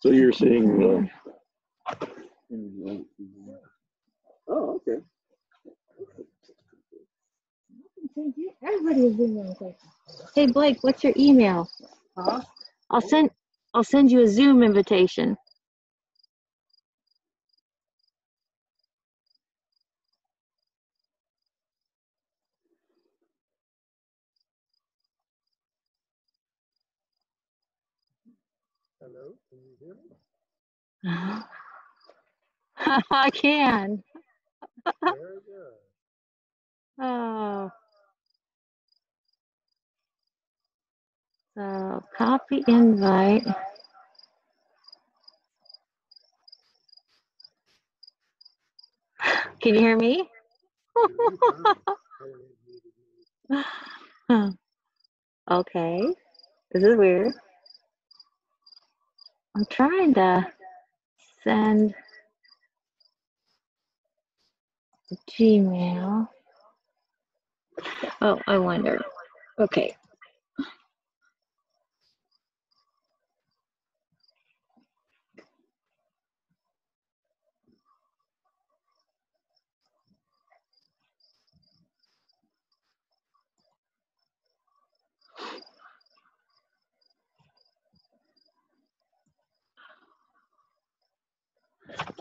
So you're seeing, Oh, okay. Everybody doing that. Hey Blake, what's your email? Huh? I'll send I'll send you a Zoom invitation. Hello, can you hear me? I can. Very good. Oh. So copy invite. Can you hear me? Okay. This is weird. I'm trying to send Gmail. Oh, I wonder. Okay.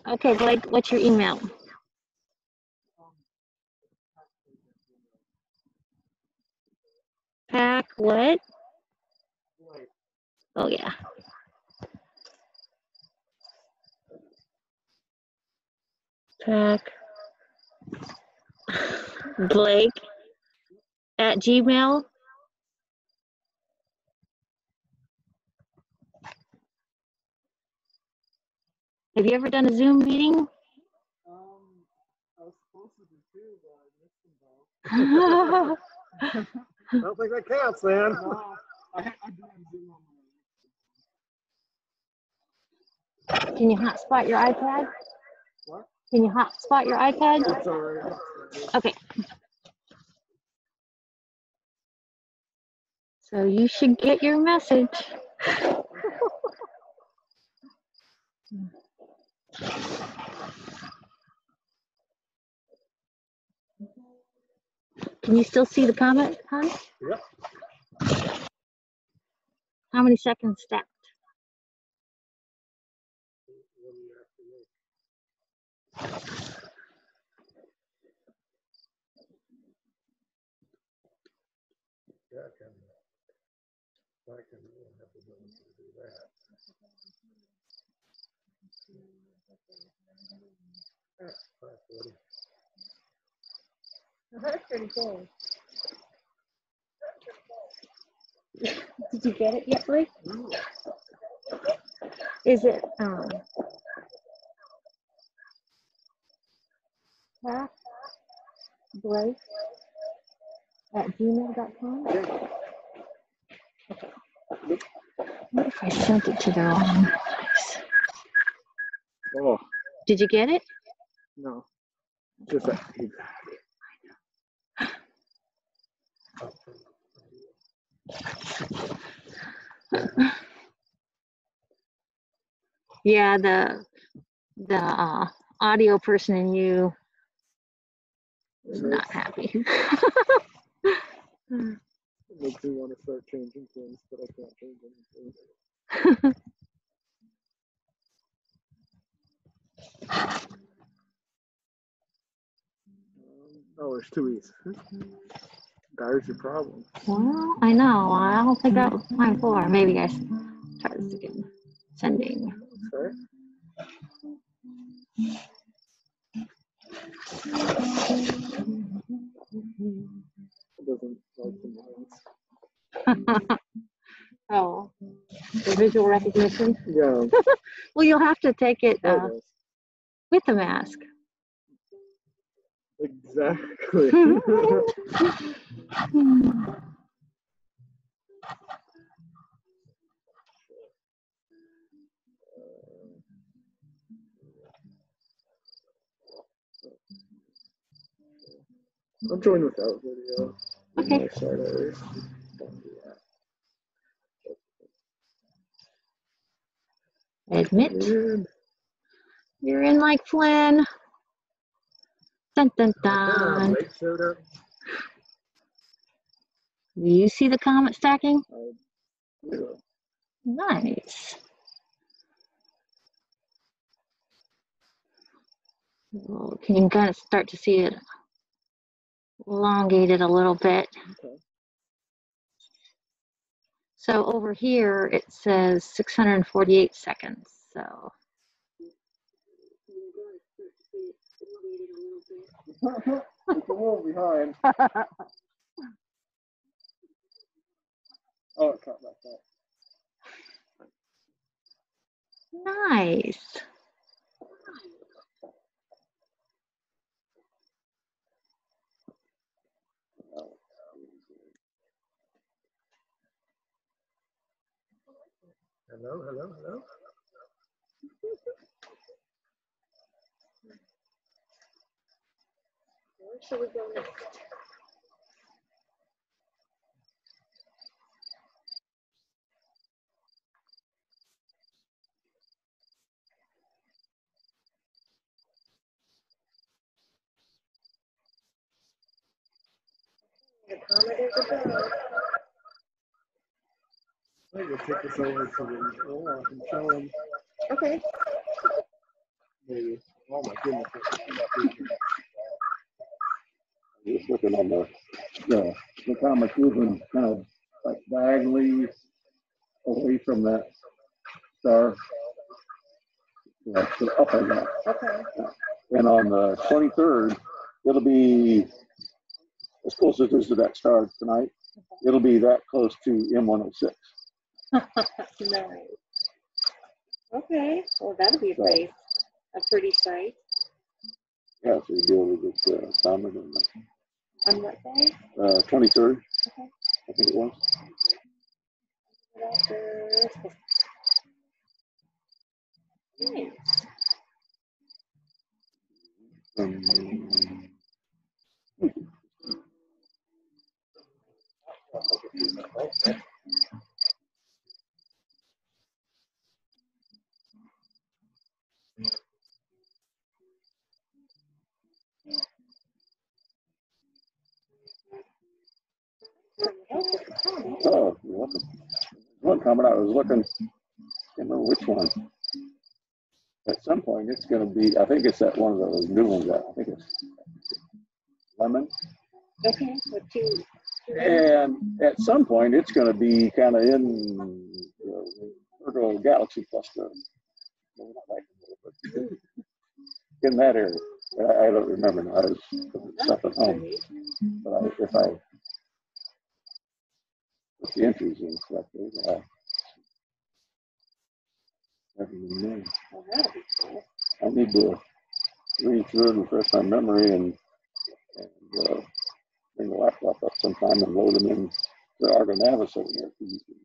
Okay, Blake, what's your email? Pack what? Oh yeah. Pack Blake at Gmail. Have you ever done a Zoom meeting? Um, I was supposed to do two, but I missed them both. I don't think that counts, man. No, I, I do have Zoom on my. Can you hotspot your iPad? What? Can you hotspot your iPad? All right. Okay. So you should get your message. Can you still see the comment, hon? Yep. How many seconds stacked? What do you have to make? Yeah, I can. I can have the ability to do that. Yeah, five forty. That's pretty cool. Did you get it yet, Blake? Is it um Pat Blake at gmail.com? Yeah. What if I sent it to the wrong place? oh, Did you get it? No. Just that. Yeah, the the uh, audio person in you is not happy. It makes me want to start changing things, but I can't change anything. Um, oh, there's two E's. There's your problem. well, I know. I don't think that was mine for. Maybe I s- try this again. Sending. Sorry? Doesn't like the noise. oh, the visual recognition. Yeah, Well, you'll have to take it uh, with the mask. Exactly. I'll join without video. Okay. my side at. Don't do that. Admit. You're in like Flynn. Dun dun dun. Blake showed up. Do you see the comet stacking? Nice. Can you kind of start to see it elongated a little bit? okay. So over here, it says 648 seconds. So It's a wall behind. Oh, it cut back up. nice. Hello, hello, hello. Where should we go next? The comet is above. I will take this over to the oh, wall and show them Okay. maybe. Oh my goodness. Just looking on the, the, the comet's moving kind of like diagonally away from that star. Yeah, so up and down. Okay. And on the twenty-third, it'll be as close as it is to that star tonight. It'll be that close to M one oh six. Nice. Okay, well, that'll be a So- pretty, a pretty sight. Yeah, so you'll be able to get, uh, comet on On what day? uh, twenty-third, Okay. I think it was. Nice. Um, Oh, you're welcome. One comment I was looking, I can't remember which one. At some point, it's gonna be, I think it's that one of those new ones, that I think it's Lemmon. Okay, with two. And at some point, it's gonna be kind of in the Virgo galaxy cluster. Maybe not but In that area. I, don't remember now. I was putting stuff at home, but I, if I the entries in correctly, I never even knew. Oh, that'll be cool. I need to read through and refresh my memory and, and uh, bring the laptop up sometime and load them in the Argo Navis over here. so you can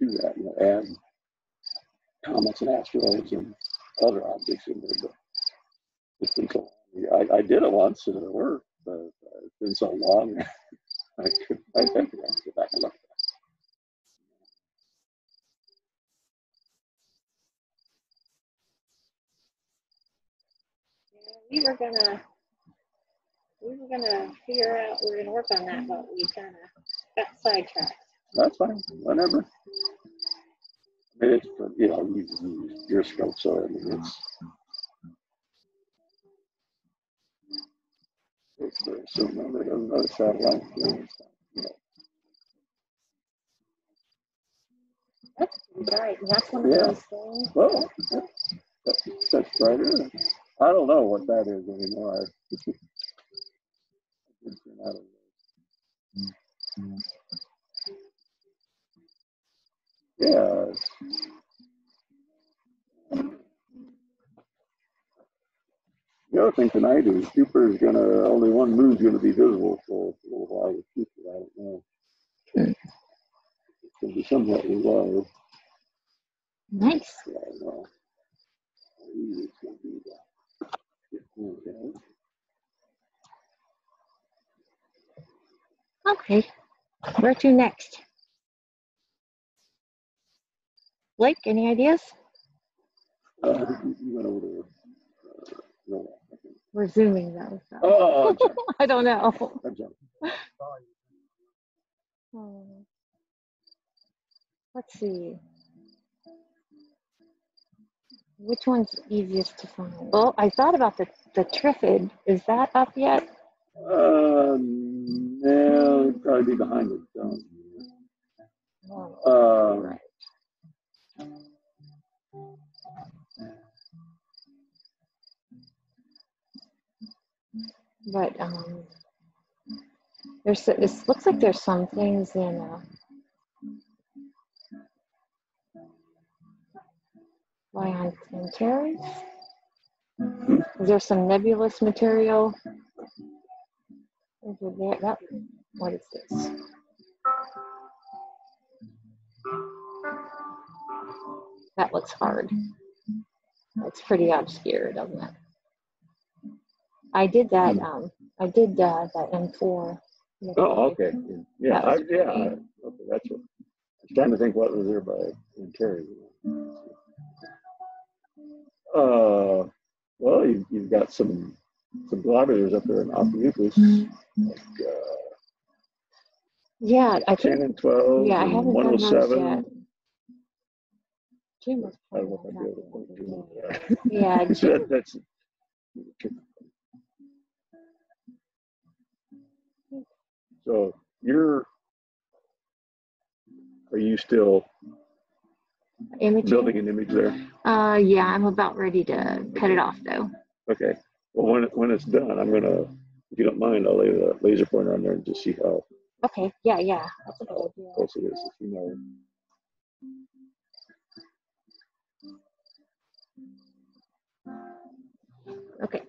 Do that, you know, add comets and asteroids and other objects in there. But it's been so long. I, I did it once and it worked, but uh, it's been so long. I could, I think I have to go back and look. Yeah, We were gonna, we were gonna figure out, we were gonna work on that, but we kind of got sidetracked. That's fine, Whatever. I mean, it's, you know, you use your scope, so I mean, it's. It's very similar to another satellite. you know. That's right, that's one of Yeah. those things. Well, that's, that's brighter. I don't know what that is anymore. I- I did turn out of it. Yeah. The other thing tonight is Jupiter is gonna, only one moon's gonna be visible for a little while with Jupiter, I don't know. Hmm. It's gonna be somewhat reliable, Nice. I don't know. How easy it's gonna be to get through that. Okay, where to next? Blake, any ideas? Uh, you- you went over to, uh, no, We're zooming though. so- Oh, oh, sorry, I don't know. I'm. Hmm. Let's see. Which one's easiest to find? Well, I thought about the, the Trifid. Is that up yet? Uh, no, it'd probably be behind the dome. Oh, Uh, right. But um, there's this looks like there's some things in uh, Lion Antares. Is there some nebulous material over there? That what is this? That looks hard. It's pretty obscure, doesn't it? I did that. Um, I did uh, that M4. oh, okay, yeah, I, yeah, okay, that's what, I was trying to think what was there by Terry. Uh, well, you, you've got some, some globulars up there in Ophiuchus, like, uh, Yeah, I think. and twelve, Yeah, I haven't one done those yet. Jim was I don't know if I'd be able to other. Yeah. Jim, That- That's. So you're, are you still imaging. building an image there? Uh, yeah, I'm about ready to cut it off though. Okay, well, when, when it's done, I'm gonna, if you don't mind, I'll lay the laser pointer on there and just see how Okay, yeah, yeah, that's a good idea. close it is, if you know. Okay.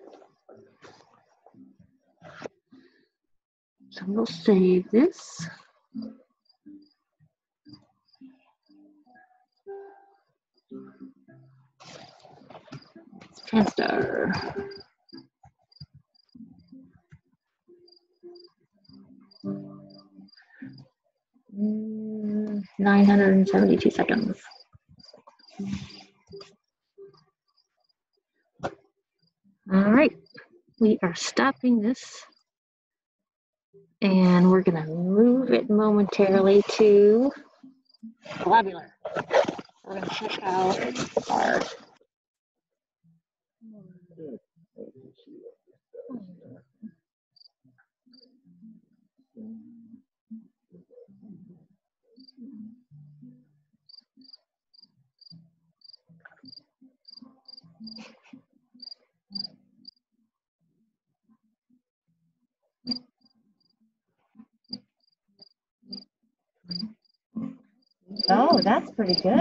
So we'll save this. Transfer. Mm, 972 seconds. All right, we are stopping this. And we're gonna move it momentarily to globular. We're gonna check out our. Oh, that's pretty good.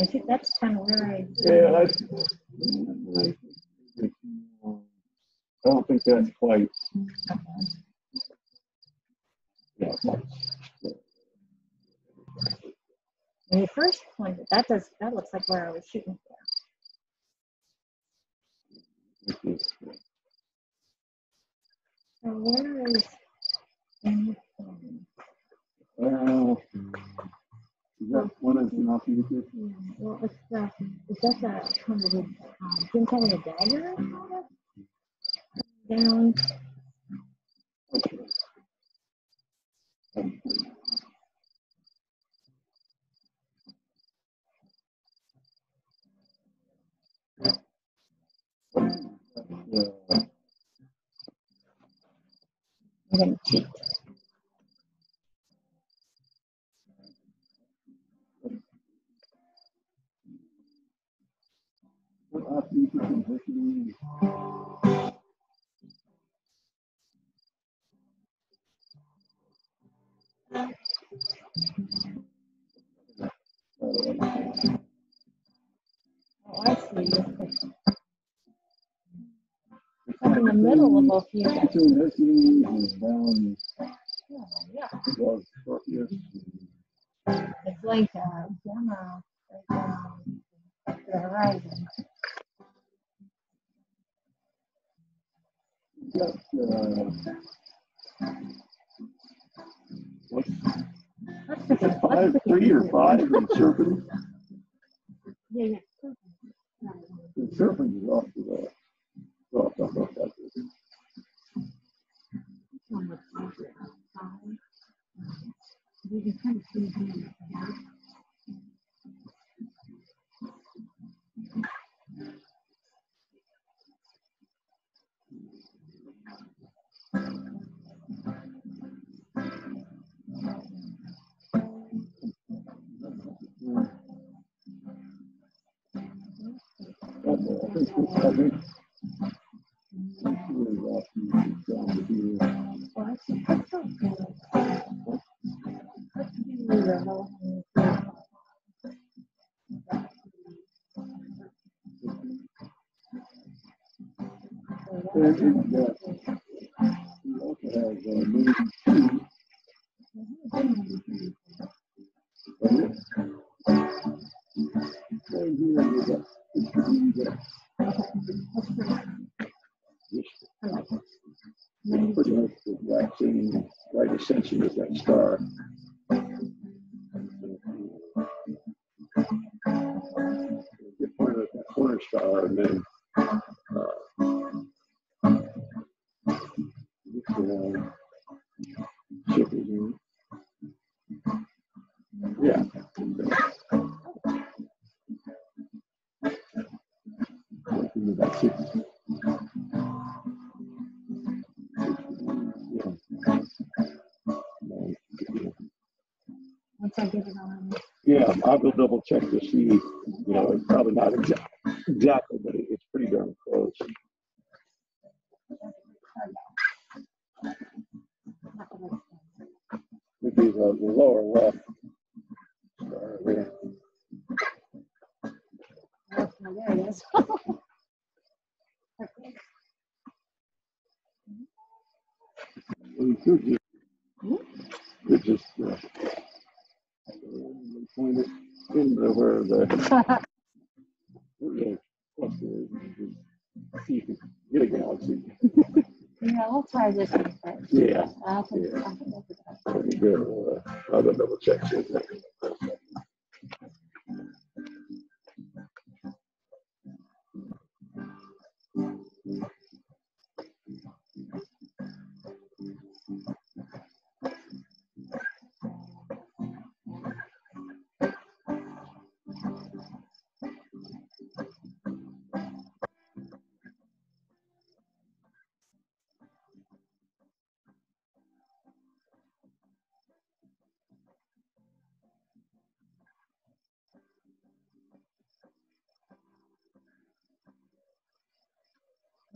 I think that's kind of where I. Yeah, that's. I don't think that's quite. Yeah, quite. When you first pointed, that does, that looks like where I was shooting for. So where is? anything? Well, that one of the Ophiuchus? Yeah, Well, it's the, is that the, kind of the, um, a dagger? Down, Yeah. I'm gonna cheat. University? Oh, I see. It's like in the middle of both you Yeah, Scorpius. it's like a demo, like, um, the horizon. Got, uh, what's Let's pick it- let's five, three or five in Serpent? Yeah, yeah. surfing is off to the, off, off, off, off. One with five, five. You can kind of see him. Okay, Then, uh, maybe two. Pretty much the same right ascension as that star. I will double check to see, you know, it's probably not exact, exactly,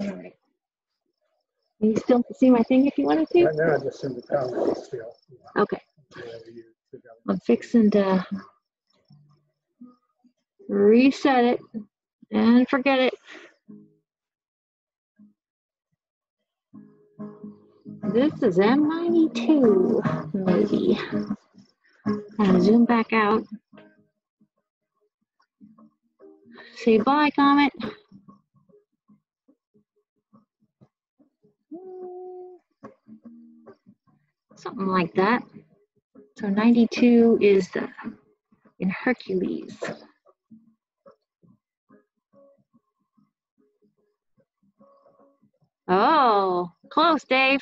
All right. Can you still see my thing if you wanted to? Right now, I just send the comments still. Okay, whatever you took out. I'm fixing to uh, reset it and forget it. This is M92, maybe. And zoom back out. Say bye, Comet. Something like that. So 92 is the in Hercules. Oh, close, Dave.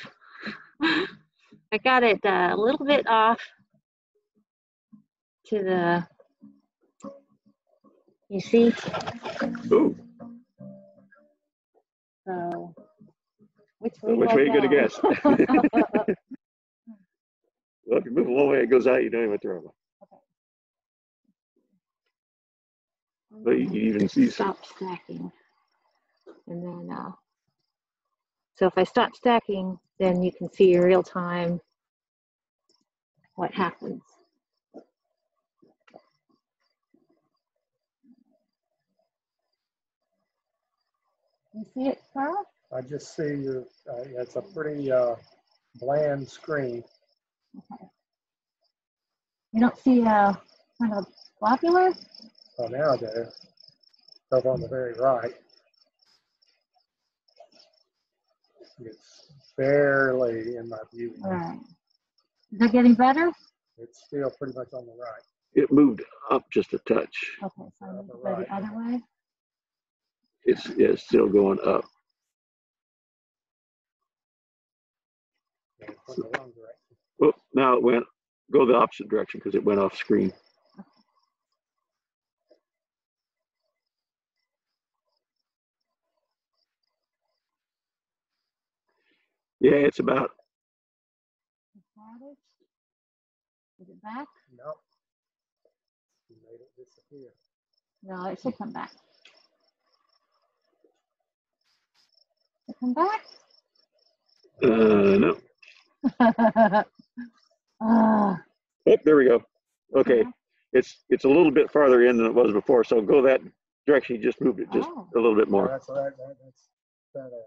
I got it uh, a little bit off to the. You see? Ooh, So, which way? which way you gonna guess? Well, if you move it one way, it goes out, you don't even have to run. But you can even see some, stop stacking. And then, uh, so if I stop stacking, then you can see in real time what happens. You see it, Carl? I just see your, uh, it's a pretty, uh, bland screen. Okay. You don't see a kind of globular? So now there, over on the very right. It's barely in my view. Right. Is it getting better? It's still pretty much on the right. it moved up just a touch. Okay, so I need to Upper go the other way. it's, it's still going up. Yeah, it's in the wrong direction. Oh, now it went, go the opposite direction because it went off screen. Yeah, it's about, Is that it? Is it back? Nope. You made it disappear. No, it should come back. It come back? uh, no. Ah, Oh, there we go. Okay, Uh-huh. it's, it's a little bit farther in than it was before, so go that direction. You just moved it just Oh. a little bit Yeah, more. That's, that, that, that's better. than it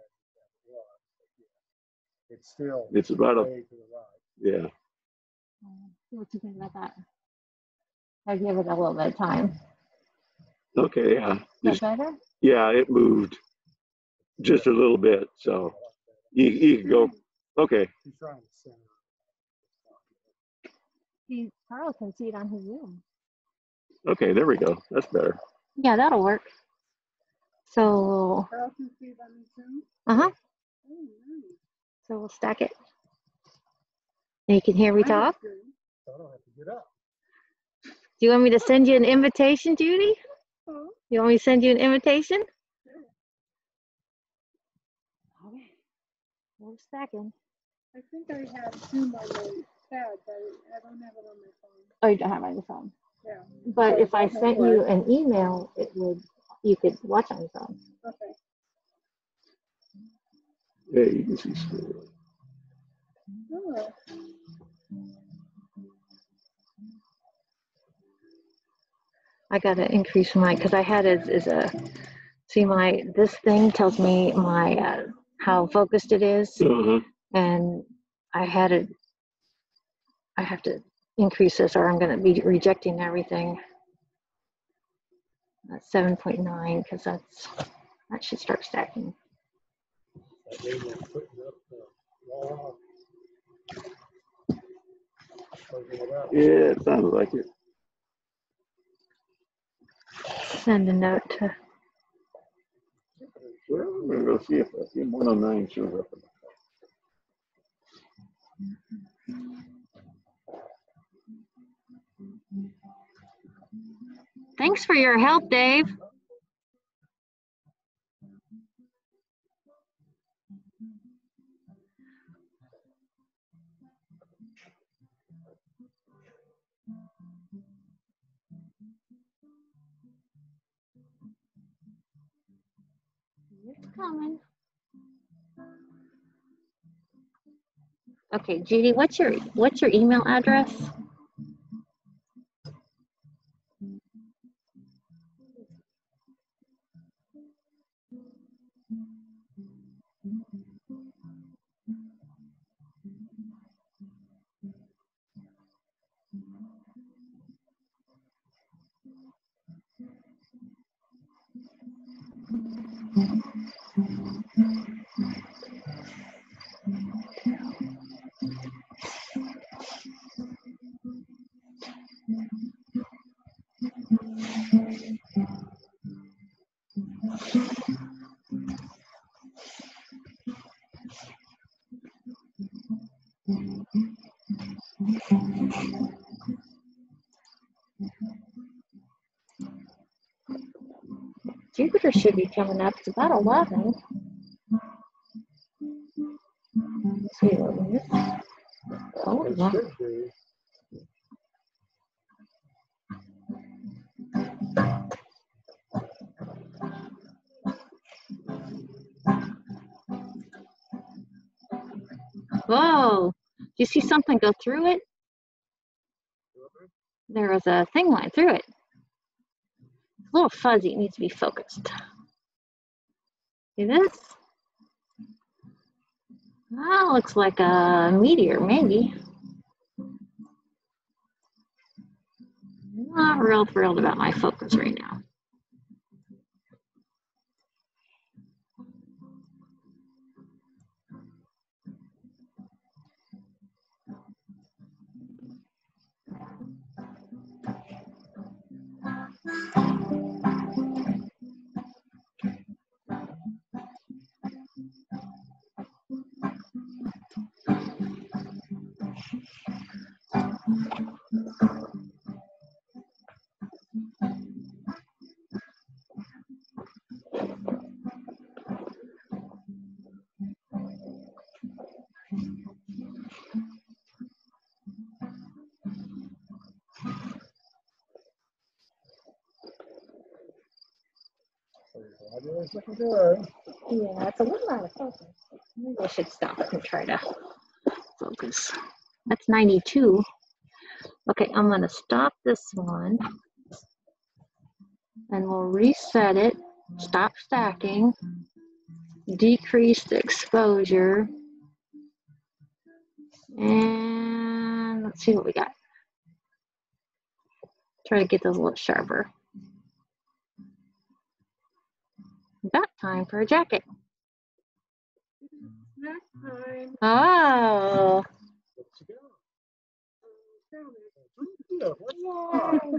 was, but yeah. It's still It's about a, way to the right. yeah. see what you think about that. I give it a little bit of time. Okay, yeah. Is that Just, better? yeah, it moved just a little bit, so you, you can go, okay. She's trying. See, Carl can see it on his Zoom. Okay, there we go. That's better. Yeah, that'll work. So, Carl can see that in Zoom? uh-huh, Oh, nice. so we'll stack it. And you can hear me talk. So I don't have to get up. Do you want me to send you an invitation, Judy? Huh? You want me to send you an invitation? Okay. We're stacking. I think I have Zoom on my pad, but I don't have it on my phone. Oh, you don't have it on your phone. Yeah, But if I Okay. sent you an email, it would, you could watch on your phone. okay. Yeah, you can see. school. Oh, I gotta increase my, because I had it as a, see my, this thing tells me my, uh, how focused it is. Uh-huh. And I had it, I have to increase this or I'm gonna be rejecting everything. That's seven point nine, because that's, that should start stacking. That way we're putting up the wall. Closing it up. Yeah, it sounds like it. Send a note to, Well, I'm gonna go see if, if one oh nine shows up. Thanks for your help, Dave. It's coming. Okay, Judy, what's your, what's your email address? Jupiter should be coming up. It's about 11. Let's see what we missed. Oh, It should be. Whoa. Do you see something go through it? There was a thing went through it. A little fuzzy. It needs to be focused. See this? That looks like a meteor, maybe. Not real thrilled about my focus right now. Yeah, it's a little out of focus. Maybe I should stop and try to focus. That's 92. Okay, I'm gonna stop this one. And we'll reset it, stop stacking, decrease the exposure. And let's see what we got. Try to get those a little sharper. Got time for a jacket. Oh, Let's go. Found it. Yeah, what's Yay.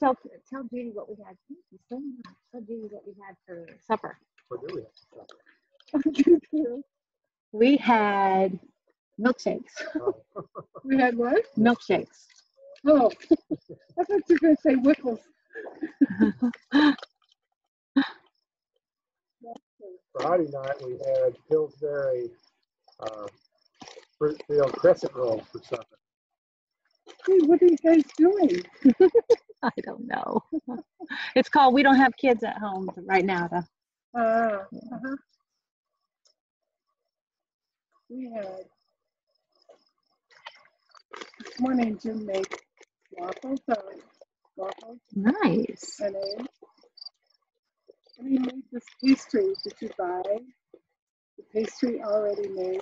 Tell, tell Judy what we had. Thank you so much. Tell Judy what we had for supper. We have? We had milkshakes. We had what? Milkshakes. Oh, I thought you were gonna say whipples. Friday night, we had Pillsbury, uh, fruit filled crescent rolls for supper. Hey, what are you guys doing? I don't know. It's called We Don't Have Kids at Home right now. Though. Uh, uh-huh. We had, this morning Jim made waffles, uh, waffles Nice. and eggs. And he made this pastry that you buy, the pastry already made.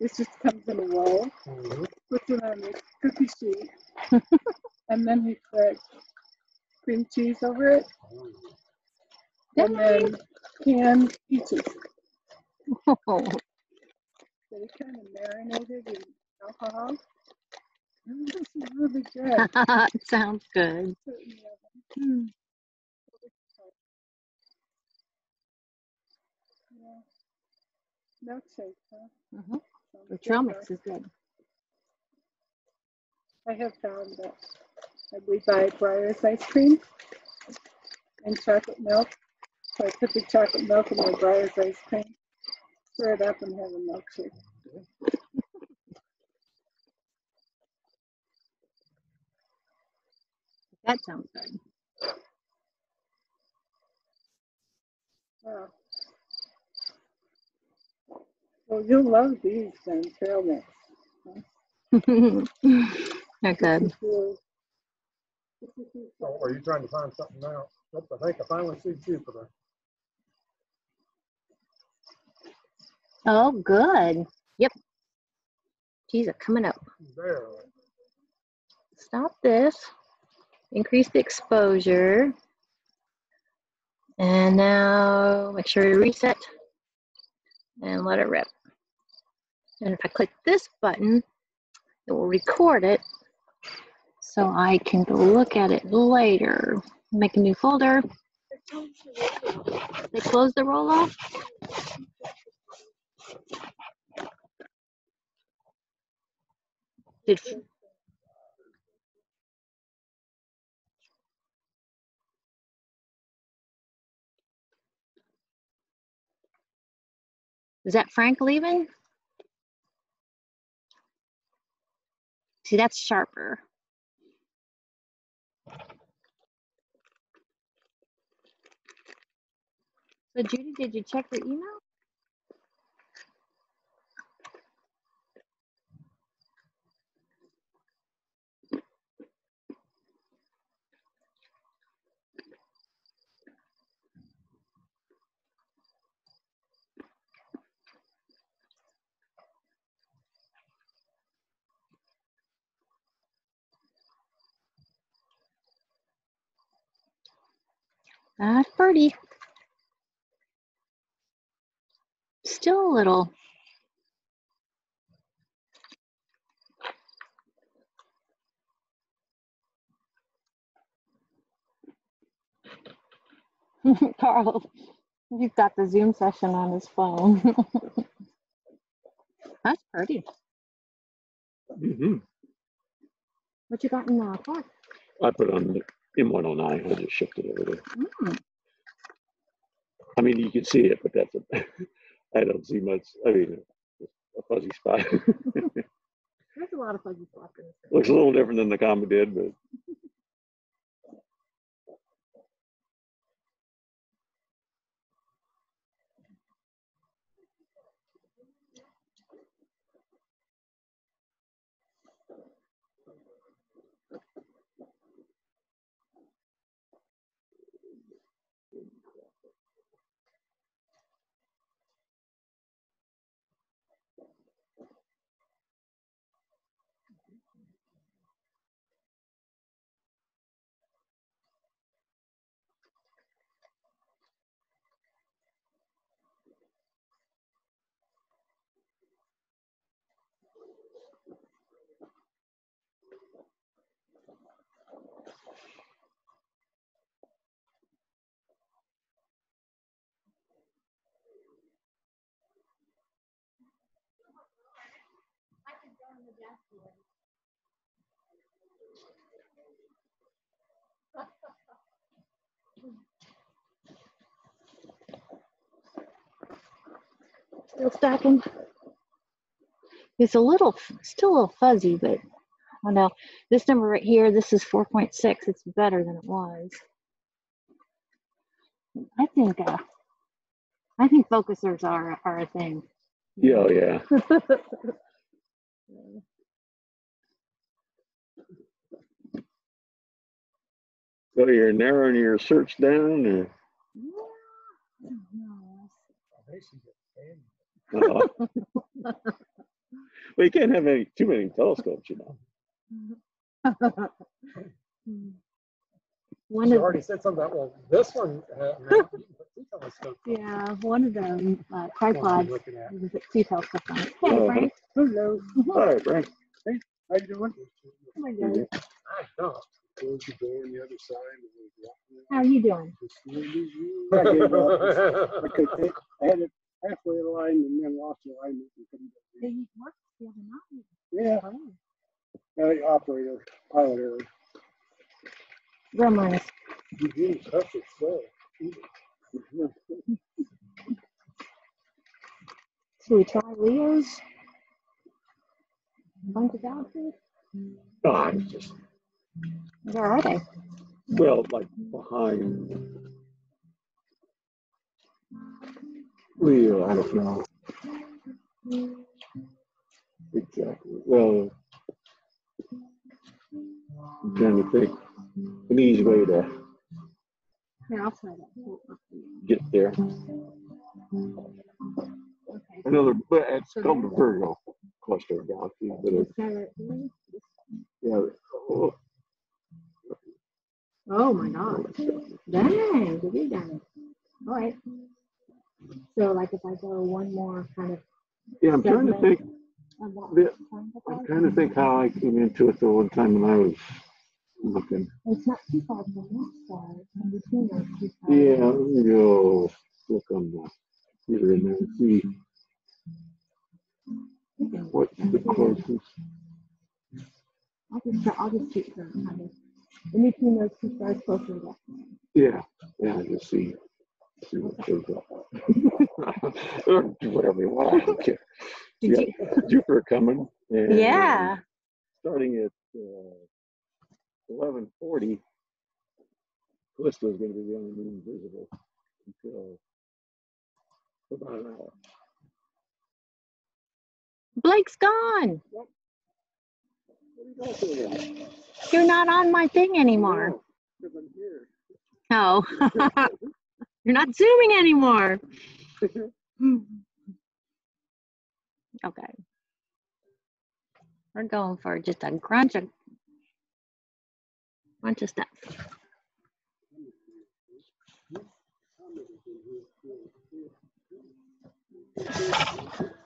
This just comes in a roll, Mhm. puts it on the cookie sheet, and then he put cream cheese over it, and then canned peaches. Oh, They kind of marinated in alcohol. Mm, This is really good. sounds good it in the oven. Hmm. Yeah. Milkshake, huh? Mm-hmm. Sounds The trail mix is good. I have found that we buy Breyer's ice cream and chocolate milk. So I put the chocolate milk in my Breyer's ice cream, stir it up, and have a milkshake. That sounds good. Wow. Well, you'll love these then, trail mix. They're good. This is your- this is your- So are you trying to find something now? Yep, I think I finally see Jupiter. Oh, good. Yep. Geez, are coming up. There. Stop this. Increase the exposure. And now make sure to reset and let it rip. And if I click this button, it will record it so I can go look at it later. Make a new folder. They close the roll off. Did Is that Frank leaving? See, that's sharper. So Judy, did you check your email? That's pretty. Still a little. Carl, he's got the Zoom session on his phone. That's pretty. hmm What you got in the car? I put on the M109, I just shifted over there. Mm, I mean, you can see it, but that's a, I don't see much, I mean, a fuzzy spot. there's a lot of fuzzy in this. Looks a little different than the Comet did, but Still stacking. It's a little, still a little fuzzy, but I know this number right here, this is 4.6. It's better than it was. I think, uh, I think focusers are, are a thing. Yeah, oh, yeah. So you're narrowing your search down or? uh Well, you can't have any, too many telescopes, you know. One You of, already said something about, well, this one, uh, man, you can put two telescopes yeah, one of them uh, tripods, you looking at? you two telescopes on it. Uh-huh. Hey, Frank. Hello. All right, Frank. How you doing? Oh my God. I don't. Close the door on the other side. and we'll How are you doing? in. Just leave you. I gave up. I I had it halfway aligned and then lost the alignment. and couldn't get it. They worked the other night. Yeah, Oh. uh, operator, pilot error. Gremlins. You didn't touch it, so. Should we try Leo's? Bunch of galaxies? Oh, I was just, Where are they? well, like behind. Leo, I don't know. Exactly. Well, I'm trying to think an easy way to Here, I'll try that. get there. Okay. Another, but it's called the Virgo cluster of galaxies, but it's, Try it. yeah. oh, Oh my god. Dang, did you All right. So like if I go one more kind of. Yeah, I'm trying to think, Yeah, I'm trying to think how I came into it the one time when I was looking. It's not too far from in between those two. Yeah, let me go look on the computer and then see what's the closest. I'll just, I'll just shoot for kind of, in between those two stars closer to. Yeah, yeah, just see, see what shows up. Or do whatever you want, I don't care. Did Yeah, you? Jupiter coming. and, Yeah. uh, Starting at uh, eleven forty, Callisto is gonna be the only moon visible until about an hour. Blake's gone. What are you guys doing? You're not on my thing anymore. No. No. You're not zooming anymore. Okay. We're going for just a crunch of bunch of stuff.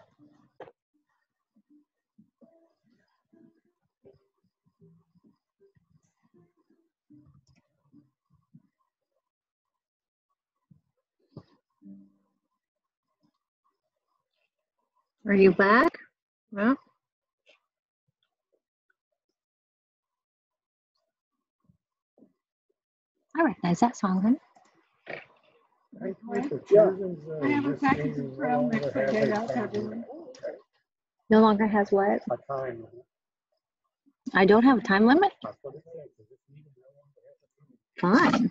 Are you back? Well, I recognize that song, huh? I have a next day, I'll have one. No longer has what? A time. I don't have a time limit? No longer has a time?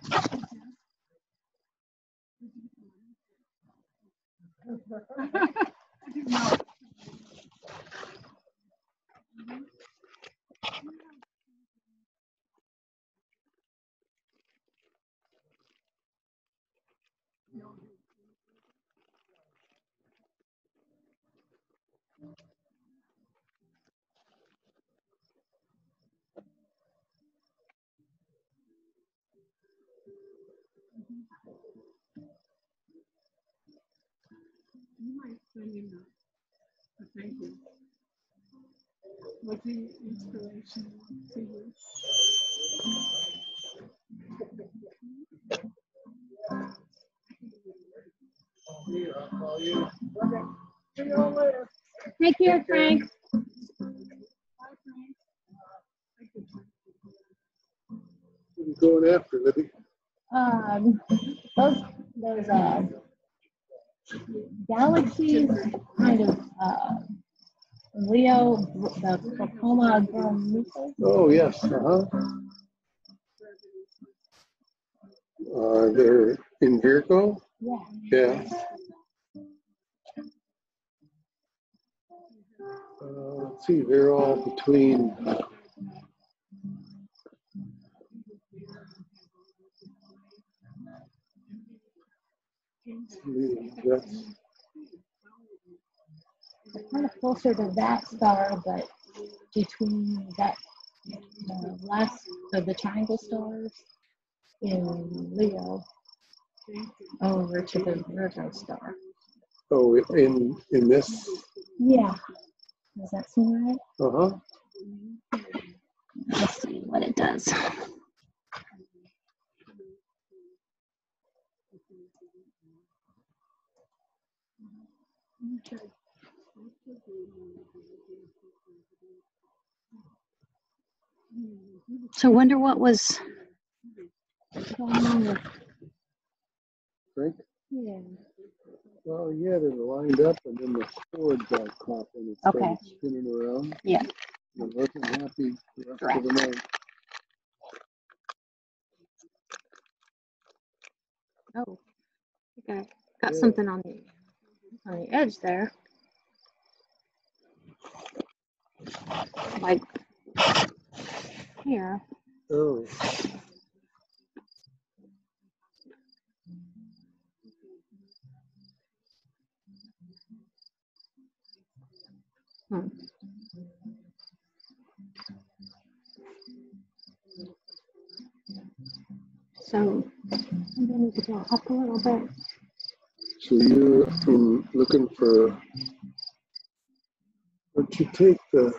Fine. Thank you. when you. thank you. What's the inspiration to you. Take care, Frank. What are you going after, Libby? Um, those, those, uh, galaxies, kind of, uh, Leo, the Grommusus. Oh, yes, uh-huh. Uh, they're in Virgo? Yeah. Yeah. Uh, let's see, they're all between. Kind of closer to that star, but between that the last of the triangle stars in Leo over to the Virgo star. oh, in, in this, Yeah. Does that seem right? uh-huh. Let's see what it does. So wonder what was going on with Frank? yeah. Well, yeah, they're lined up and then the cord got caught and it started Okay. spinning around. Yeah. It wasn't happy the rest of the night. Oh, okay. Got Yeah. something on the on the edge there. Like here. Ooh. Hmm. So I'm need to go up a little bit. So you're um, looking for, would you take the,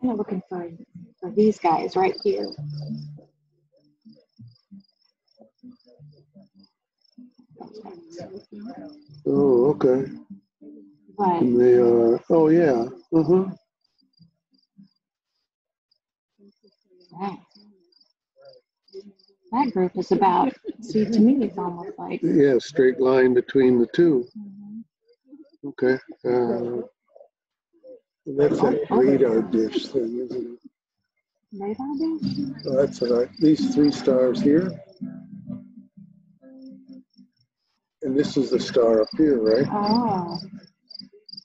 Kind of looking for for these guys right here. oh, okay. But And they are, oh, yeah, uh-huh. that, that group is about. See, to me, it's almost like. Yeah, straight line between the two. Mhm. Okay. Uh, that's that radar dish thing, isn't it? Radar dish? Oh, that's all right. These three stars here. And this is the star up here, right? Oh,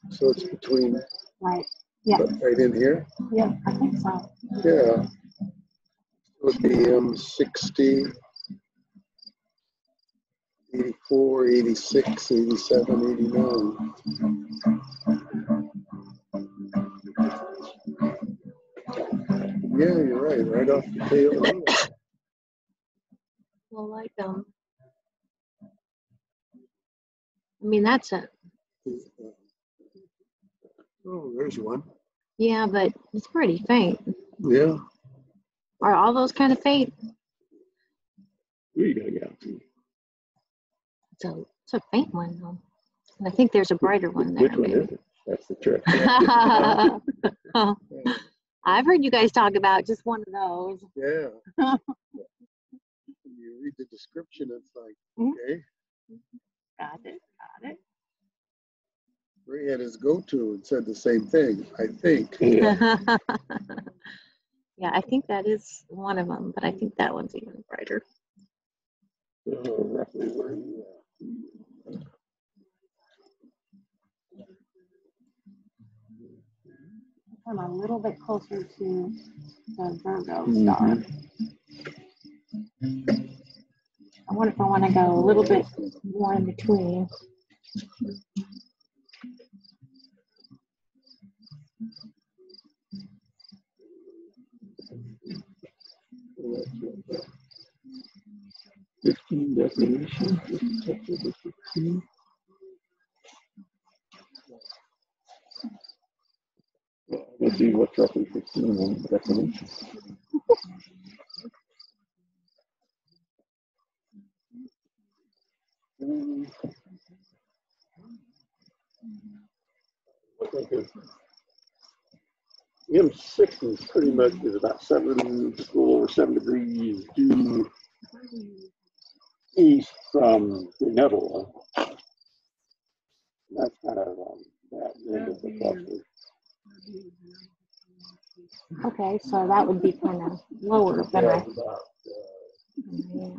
So it's between, right. Yeah, right in here? yeah, I think so. Yeah. Would be um 60, 84, 86, 87, 89. Yeah, you're right, right off the tail. it. Well, like, um, I mean, that's a, Oh, there's one. yeah, but it's pretty faint. Yeah. Are all those kind of faint? Who you gonna get to? It's a, it's a faint one though. And I think there's a brighter one there. Which one maybe. is it? That's the trick. I've heard you guys talk about just one of those. Yeah. When you read the description, it's like, Mhm. okay, Got it, got it. Ray had his go-to and said the same thing, I think. Yeah. yeah, I think that is one of them, but I think that one's even brighter. So roughly where you at? Come a little bit closer to the Virgo Mhm. star. I wonder if I want to go a little bit more in between. 15 definitions chapter 15. Well, I can see what's roughly 15 on definitions. Thank you. M60 is pretty much is about seven, just seven degrees due east from Denebola. That's kind of um, that end of the cluster. Okay, so that would be kind of lower than I. Uh, yeah.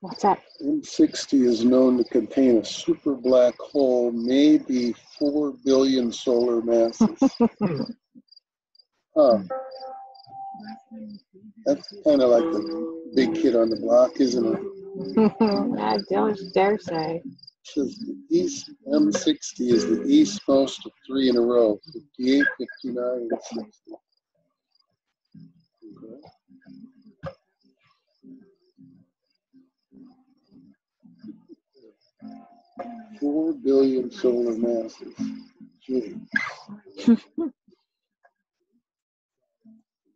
What's that? M60 is known to contain a super black hole, maybe 4 billion solar masses. Huh. That's kind of like the big kid on the block, isn't it? I don't dare say. Says the east M60 is the eastmost of three in a row 58, 59, and 60. Okay. Four billion solar masses. Gee.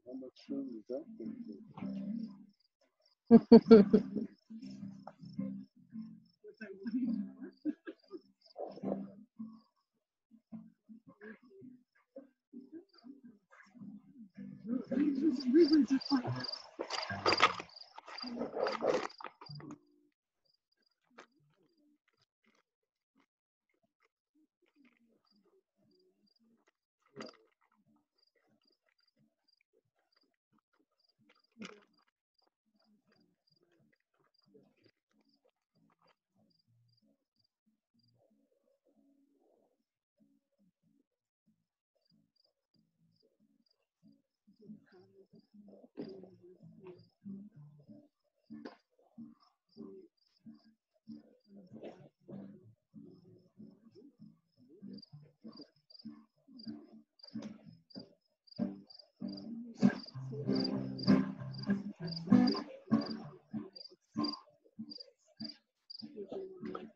How much room is that? gonna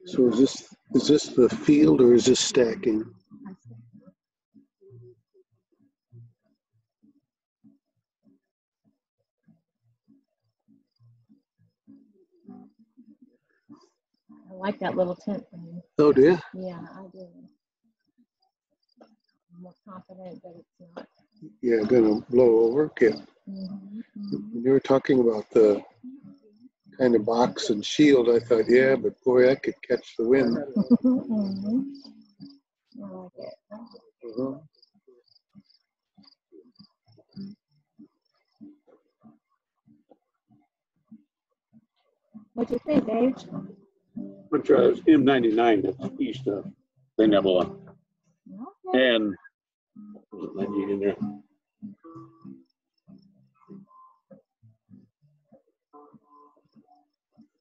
So is this, is this the field or is this stacking? I like that little tent thing. Oh dear. Yeah, I do. I'm more confident that it's not. Yeah, gonna blow over. Okay. Mhm, When you were talking about the kind of box and shield, I thought, yeah, but boy, I could catch the wind. mhm. Mhm. I like it. Uh-huh. What do you think, Dave? Which is M ninety-nine, that's east of Greeneville Okay. and was it 98 in there?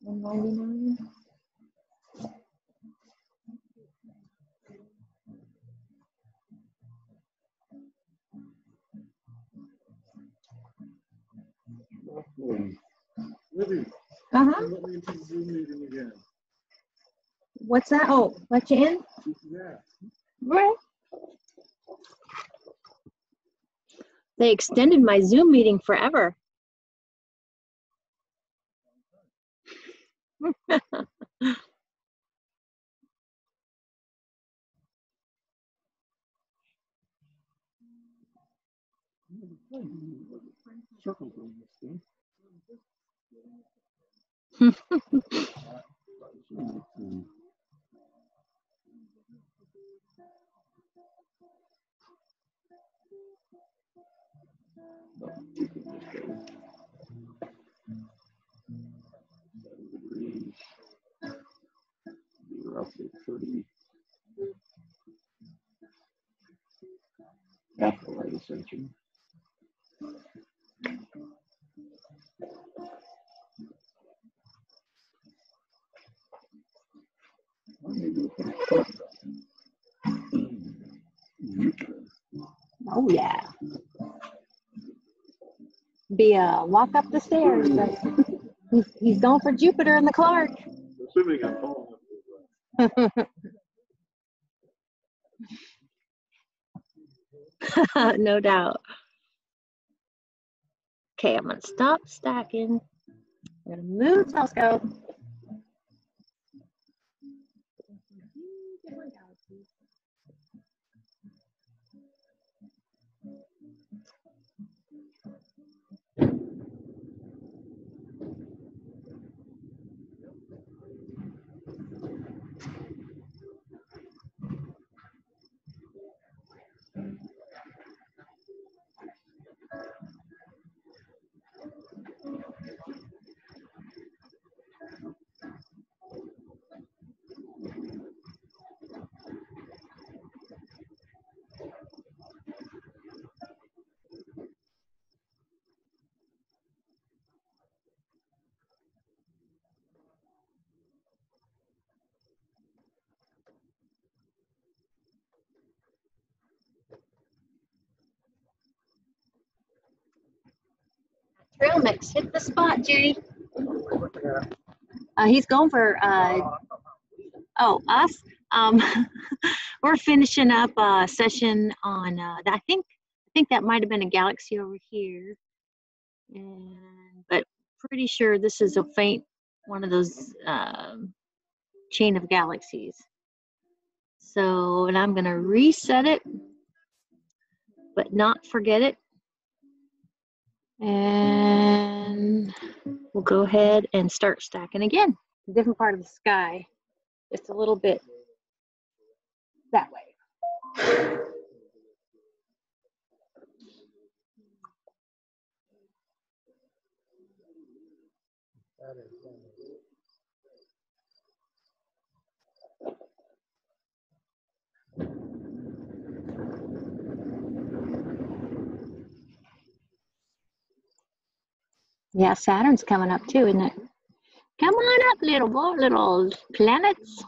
Ninety-nine. Libby, Uh-huh. let me into the Zoom meeting again. What's that? Oh, let you in? Yeah. They extended my Zoom meeting forever. Circles on this thing. Roughly thirty. Half the right ascension. Oh, yeah. Be a walk up the stairs, but he's, he's going for Jupiter and the Clark. Assuming I'm following up with that. no doubt. Okay, I'm gonna stop stacking. I'm gonna move telescope. Trail mix hit the spot, Judy. Uh, he's going for uh, oh us. Um, we're finishing up a session on. Uh, I think I think that might have been a galaxy over here, and but pretty sure this is a faint one of those um, chain of galaxies. So, and I'm gonna reset it, but not forget it. And we'll go ahead and start stacking again. Different part of the sky, just a little bit that way. Yeah, Saturn's coming up too, isn't it? Come on up, little boy, little planets.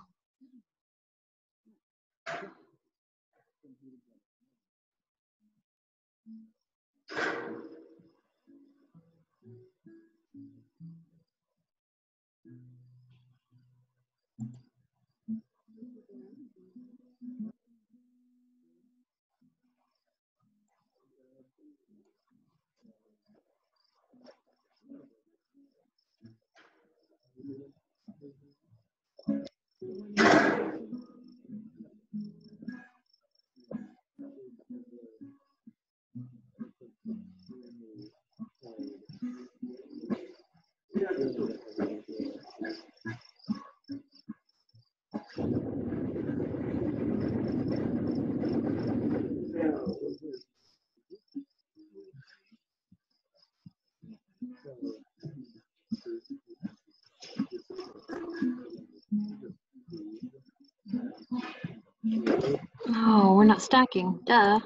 Oh, we're not stacking, duh.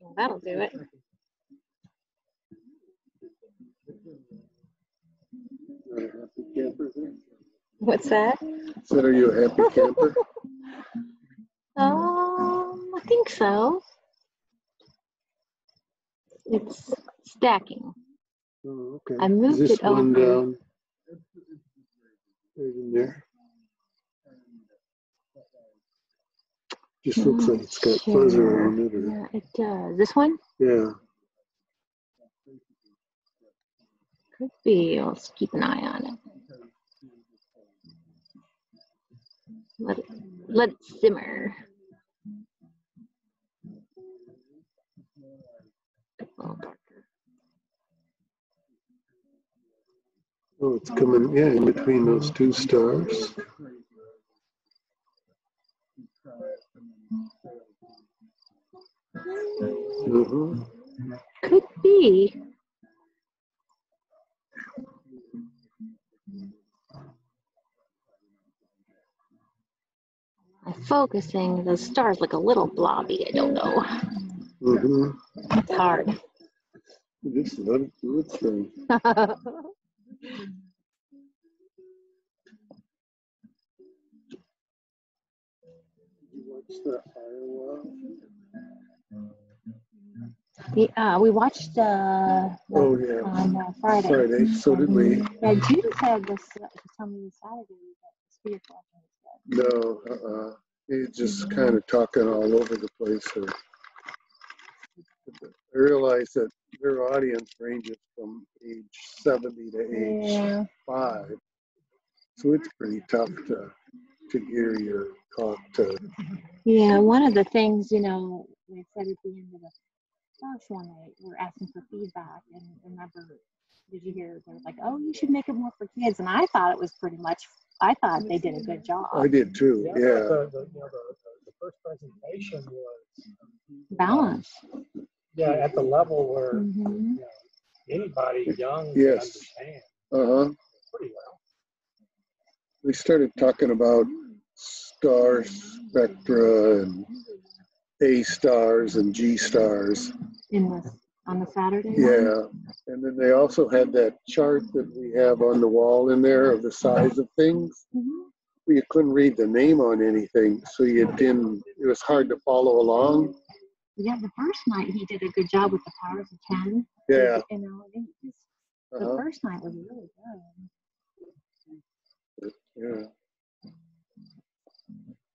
Well, that'll do it. You're a happy camper then? What's that? Said, are you a happy camper? Um, I think so. It's stacking. Oh, okay. I moved it over. down? Right in there? Just looks like it's got fuzz Sure. around it or, Yeah, it does. This one yeah. could be. Let's keep an eye on it. Let it let it simmer. Little. Oh, it's coming, yeah, in between those two stars. Uh-huh. Could be. I'm focusing. The stars look a little blobby. I don't know. Uh-huh. It's hard. Just let it do its thing. the? Yeah, uh, we watched uh, Oh, yeah. on uh, Friday. Friday, so did we. Yeah, Judy said this. Uh, Saturday that was. No, uh-uh. He's just kind of talking all over the place. Or I realize that their audience ranges from age seventy to age Yeah. five. So it's pretty tough to, to gear your talk to, Yeah, one of the things, you know, they said at the end of the first one, they were asking for feedback. And remember, did you hear? They were like, oh, you should make it more for kids. And I thought it was pretty much, I thought they did a good job. I did too, Yeah, yeah. The, the, you know, the, the- the first presentation was. Balance. Yeah, at the level where, hmm you know, anybody young can Yes. understand Uh-huh. pretty well. We started talking about star spectra and A stars and G stars. In the, on the Saturday. Yeah, and then they also had that chart that we have on the wall in there of the size of things. Mhm. You couldn't read the name on anything, so you didn't, it was hard to follow along. Yeah, the first night he did a good job with the powers of 10. Yeah, You know, just, the uh-huh, first night was really good. yeah.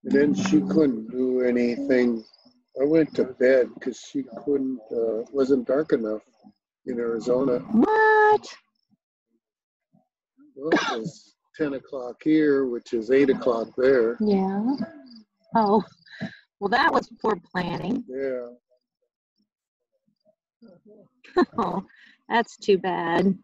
And then she couldn't do anything. I went to bed because she couldn't, uh, it wasn't dark enough in Arizona. What? Well, it was ten o'clock here, which is eight o'clock there. Yeah. Oh, well, that was poor planning. Yeah, Oh, that's too bad.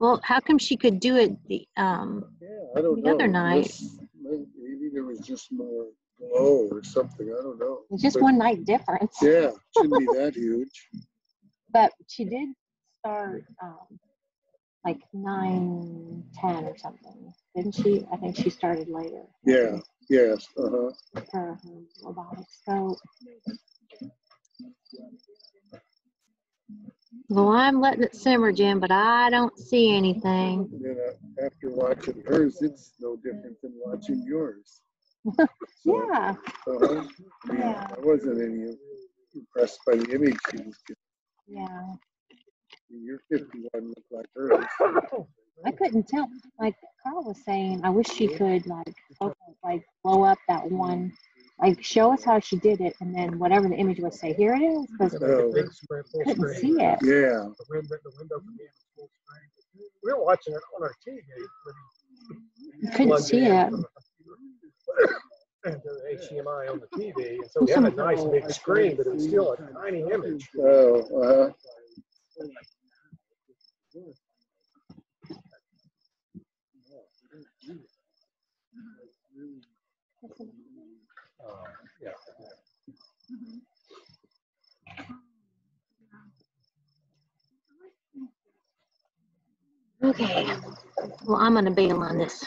Well, how come she could do it the um yeah, I don't The know. other night. This- Maybe there was just more glow or something, I don't know. it's just But, one night difference? Yeah, shouldn't be that huge. But she did start um like nine ten or something, didn't she? I think she started later. Yeah, yes, uh-huh. For her robotic scope. Well, I'm letting it simmer, Jim, but I don't see anything. And then uh, after watching hers, it's no different than watching yours. So, Yeah. uh-huh. I mean, Yeah. I wasn't any impressed by the image she was giving. Yeah. Your fifty-one looked like hers. I couldn't tell. Like Carl was saying, I wish she could like like blow up that one, like show us how she did it, and then whatever the image was, say here it is, because Like a big spread, full couldn't see it. Yeah, The window, the window could be full screen. We were watching it on our TV. when You couldn't see it. from the. And the HDMI on the TV, and so we had a nice big screen, but it was still a tiny image. oh, uh-huh. Uh, yeah. Okay. Well, I'm gonna bail on this.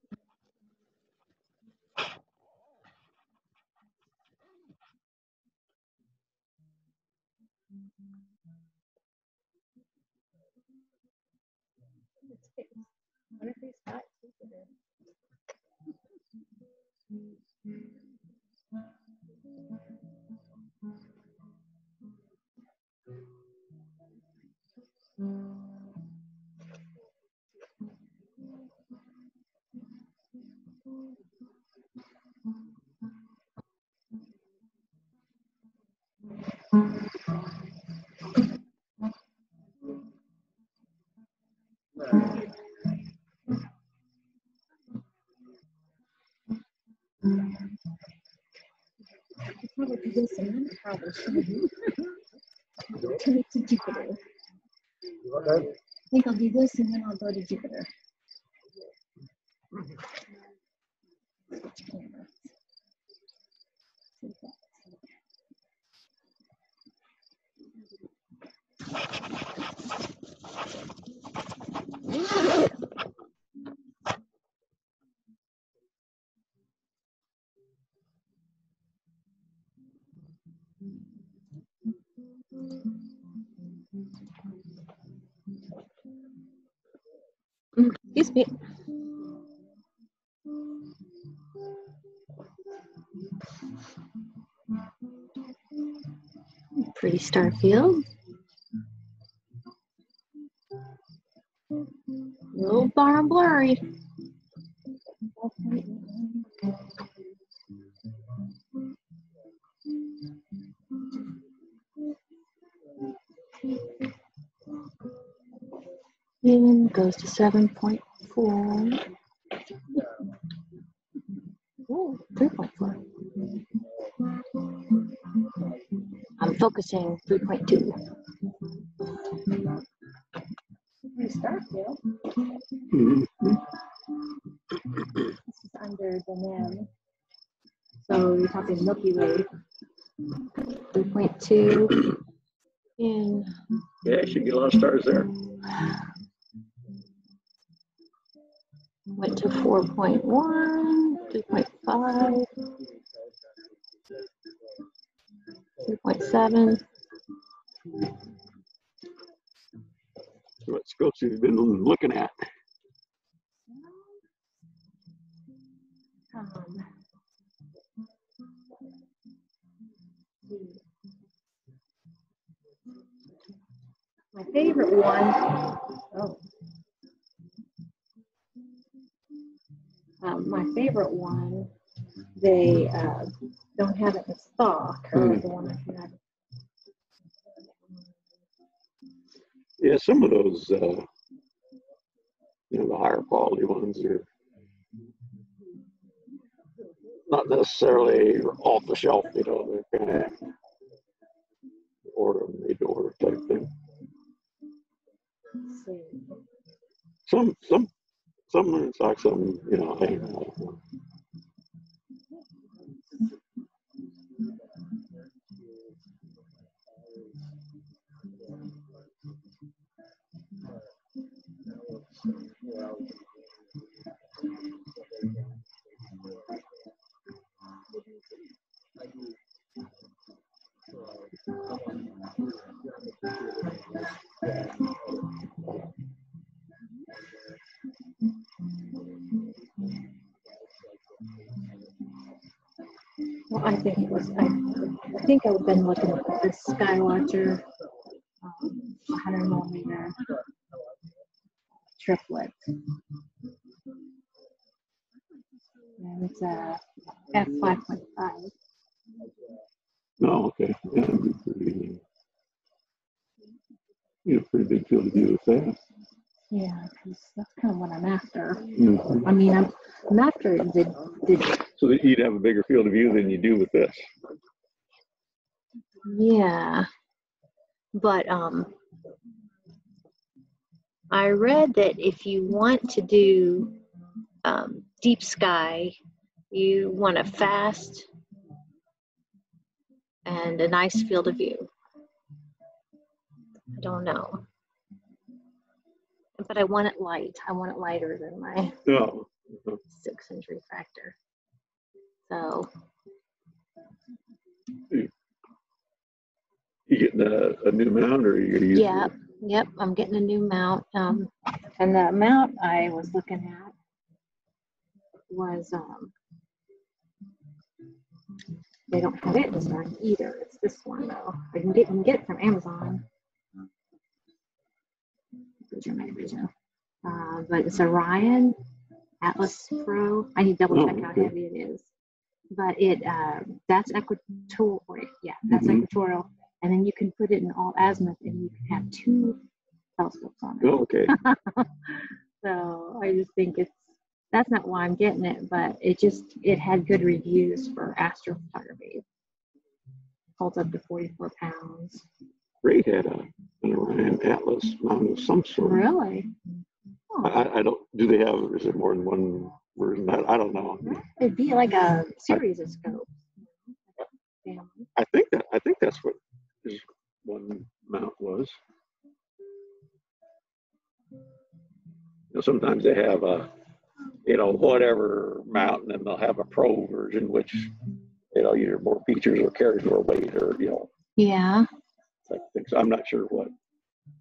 하고 비교했으면 다 멋있는 재밌지 기쁘고 I think I'll do this and then I'll go to Jupiter. Excuse. Pretty star field. Little bar blurry. And goes to seven point four. Oh, three point four. I'm focusing three point two. Pretty Starfield. Mhm. This is under the NEM. So you're talking Milky Way. Three point two. In Yeah, should get a lot of stars there. 4.1, 3.5, 3.7. So What scopes have you been looking at? Stock, or the one I had. Yeah, some of those, uh, you know, the higher quality ones are not necessarily off the shelf, you know, they're kind of order, made to order type thing. Some, some, some are in stock, some, you know, out. Bigger field of view than you do with this. yeah. But, um, I read that if you want to do, um, deep sky, you want a fast and a nice field of view. I don't know. But I want it light. I want it lighter than my Oh, six inch refractor. So, you getting a, a new mount or are you gonna use? yeah, yep, I'm getting a new mount. Um, and the mount I was looking at was, um, they don't have it in stock either. It's this one though. I can get, you can get it from Amazon. Original, my original. Uh, but it's Orion Atlas Pro. I need to double check Oh, how heavy it is. But it, uh, that's equatorial, yeah, that's Mhm. equatorial. And then you can put it in alt azimuth and you can have two telescopes on it. Oh, okay. So I just think it's That's not why I'm getting it, but it just it had good reviews for astrophotography. Holds up to 44 pounds. Ray had a, an Orion Atlas mount of some sort. Really? I, I- I don't, do they have, is it more than one version? I, I don't know. It'd be like a series of scopes. I think that, I think that's what his one mount was. You know, sometimes they have a, you know, whatever mount, and they'll have a pro version, which, you know, either more features or carries more weight or, you know, Yeah, type things. I'm not sure what,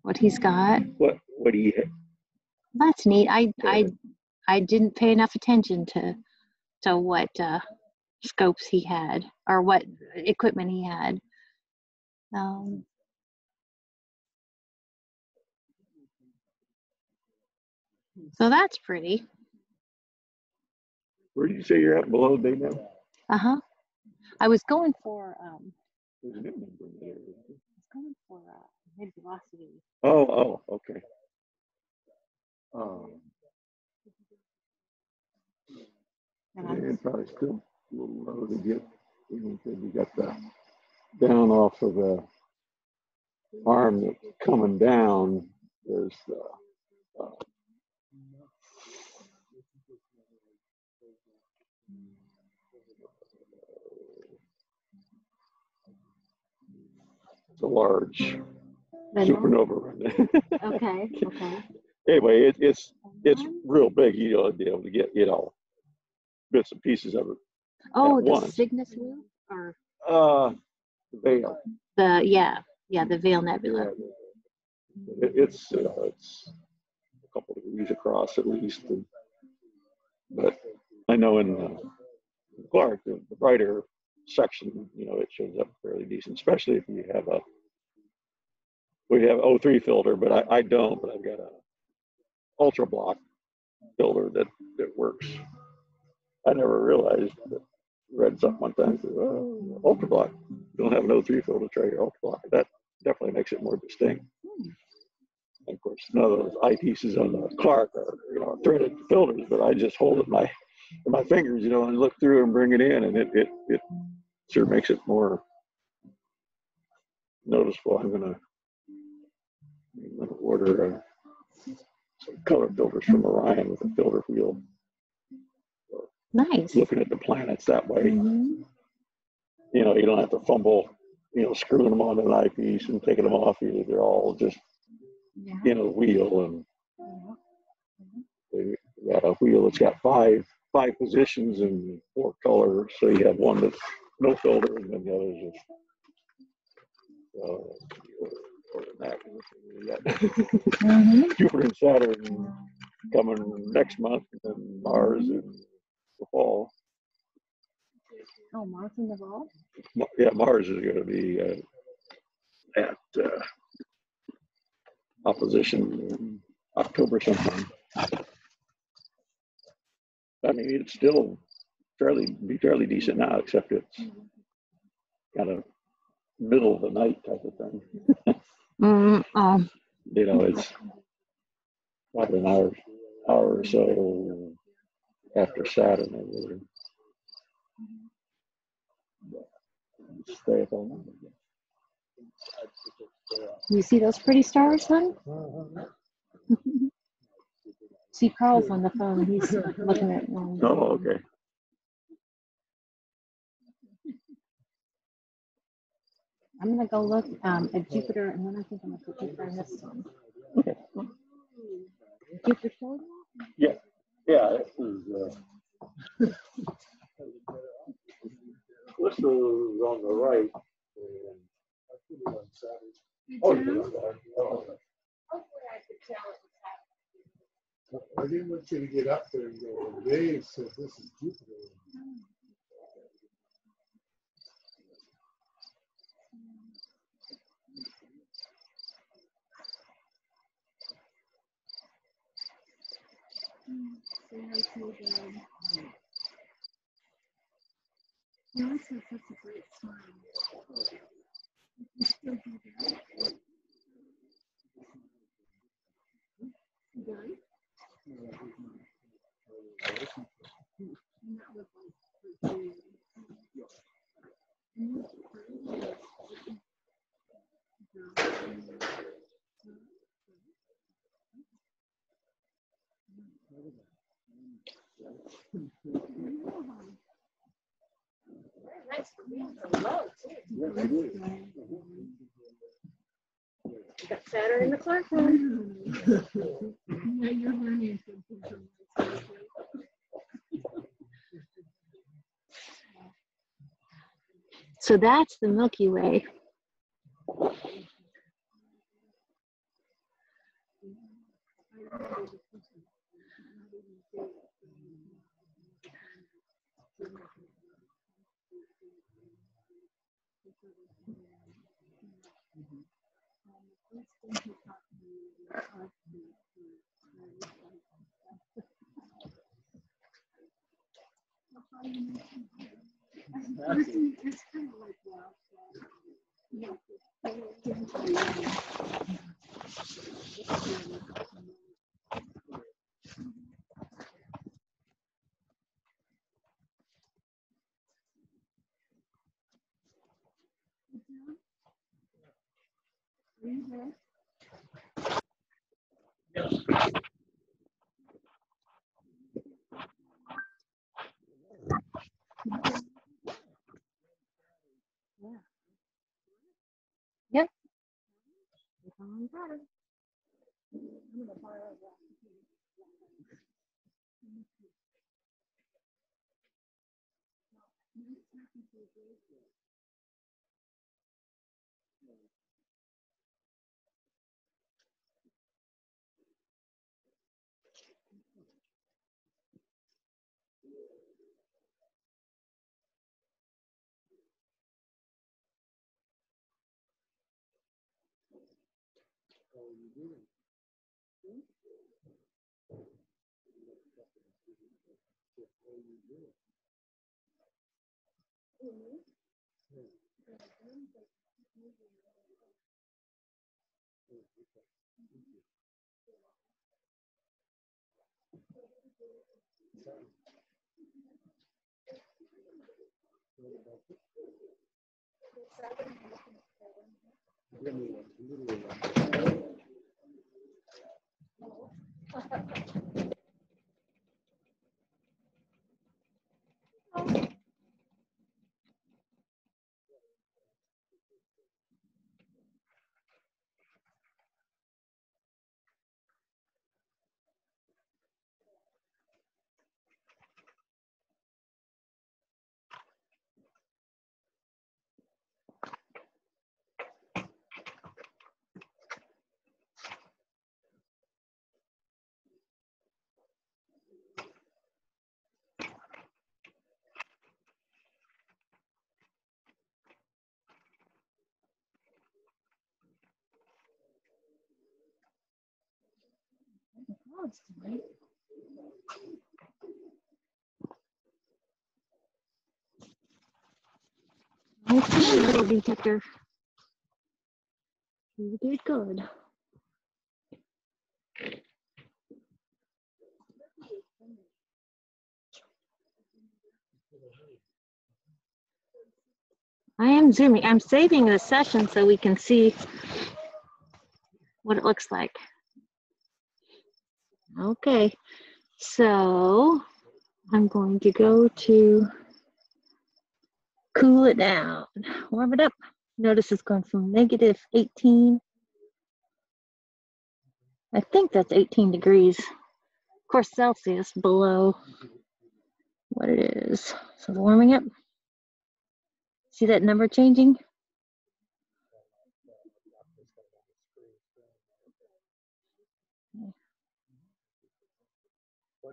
what he's got. what, what he, That's neat. I I I didn't pay enough attention to to what uh, scopes he had or what equipment he had. Um, so that's pretty. where did you say you're at below day now? Uh huh. I was going for um, There's a new number there. I was going for uh, mid velocity. Oh, oh, okay. Um, And probably still a little low to get, you know, 'cause you got the down off of the arm that's coming down. There's the, uh, it's a large supernova. Okay. Okay. Anyway, it, it's it's real big. You know, to be able to get you know bits and pieces of it. Oh, the once. Cygnus loop or Uh, the veil. the yeah yeah the Veil Nebula. It, it's you know it's a couple of degrees across at least, and, but I know in uh, Clark the, the brighter section, you know, it shows up fairly decent, especially if you have a we have O3 filter, but I, I don't, but I've got a ultra block filter that that works. I never realized that. Read something one time. Said, oh, ultra block. You don't have an O3 filter. Try your ultra block. That definitely makes it more distinct. Hmm. And of course, none of those eyepieces on the Clark are, you know, threaded filters, but I just hold it in my in my fingers, you know, and look through and bring it in, and it it it sure makes it more noticeable. I'm gonna, I'm gonna order some color filters from Orion with a filter wheel, Nice. looking at the planets that way. Mhm. You know, you don't have to fumble, you know, screwing them onto an eyepiece and taking them off. You they're all just Yeah. in a wheel and they got a wheel that's got five five positions and four colors. So you have one that's no filter and then the others is uh, or that. We got. Jupiter and Saturn coming next month and Mars in the fall. Oh, Mars in the fall? Ma- Yeah, Mars is going to be uh, at uh, opposition in October sometime. I mean, it's still fairly be fairly decent now, except it's kind of middle of the night type of thing. Mm, oh, You know, it's about an hour hour or so after Saturn or whatever. Stay up all night. you see those pretty stars, hon? See, Carl's on the phone. He's looking at one. Oh, okay. I'm gonna go look um, at Jupiter, and then I think I'm gonna put Jupiter in this one. Okay. Jupiter showed up? Yeah, this is, uh. This is on the right. Oh, you know that. Oh, I didn't want you to get up there and go, Dave said this is Jupiter. You always have such a great smile. You still do that? And that was like for. And you Yes, it is. Got Saturn in the classroom. You're learning something. So that's the Milky Way. Mm-hmm. It's kind of like, wow. Okay, little detector. You did good. I am zooming. I'm saving the session so we can see what it looks like. Okay, so I'm going to go to cool it down, warm it up. Notice it's going from negative 18. I think that's 18 degrees. Of course, Celsius below what it is. So warming up. See that number changing?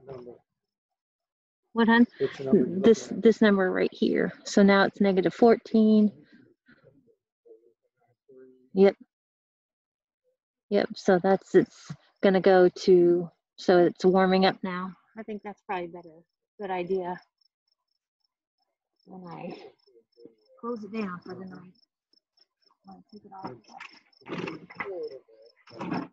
Number? What, hun? Which number? you This, looking at? this number right here. So now it's negative 14. Yep. Yep, so that's, it's gonna go to, so it's warming up now. I think that's probably better, good idea. When I close it down for the night. Wanna take it off.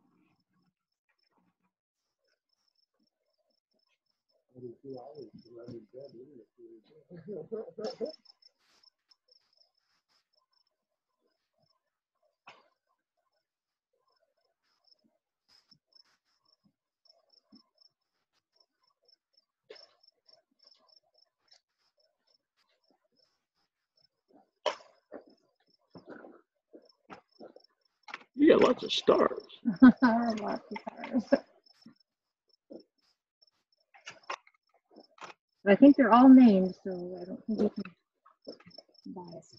You got lots of stars. Lots of cars. But I think they're all named, so I don't think you can bias.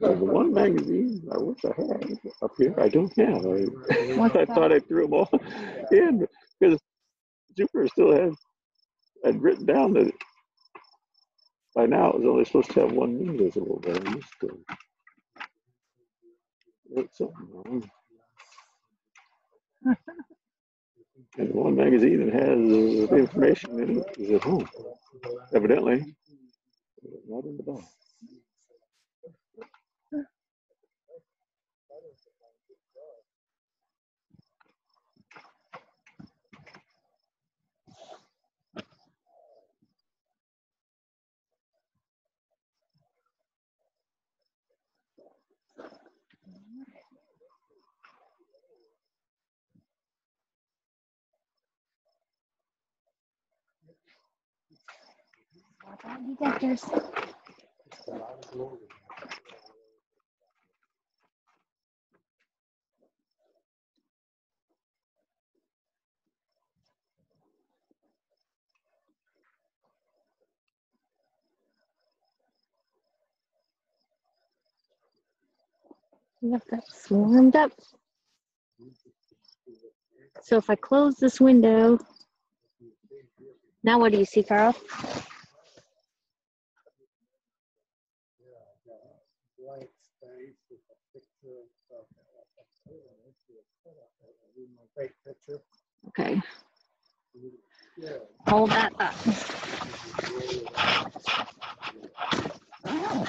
There's one magazine I wish I had up here. I don't have. I, I thought I threw them all in because Jupiter still had had written down that by now it was only supposed to have one moon visible, but I must have wrote something wrong. And one magazine that has the information in it is at home, evidently. Not in the box. You got yours. Yep, that's warmed up. So if I close this window, now what do you see, Carl? Blank space with a picture of, uh, fake picture. Okay, Yeah. hold that up. Change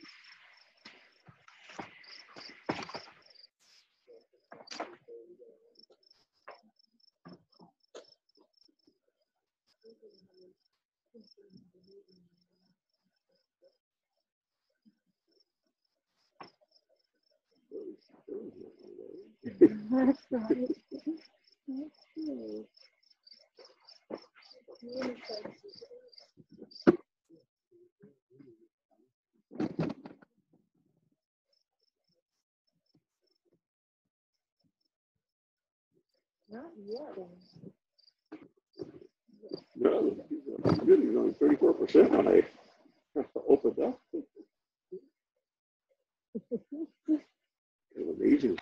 That's right. Not yet. No, Good, you're only 34% when I opened up. it was amazing.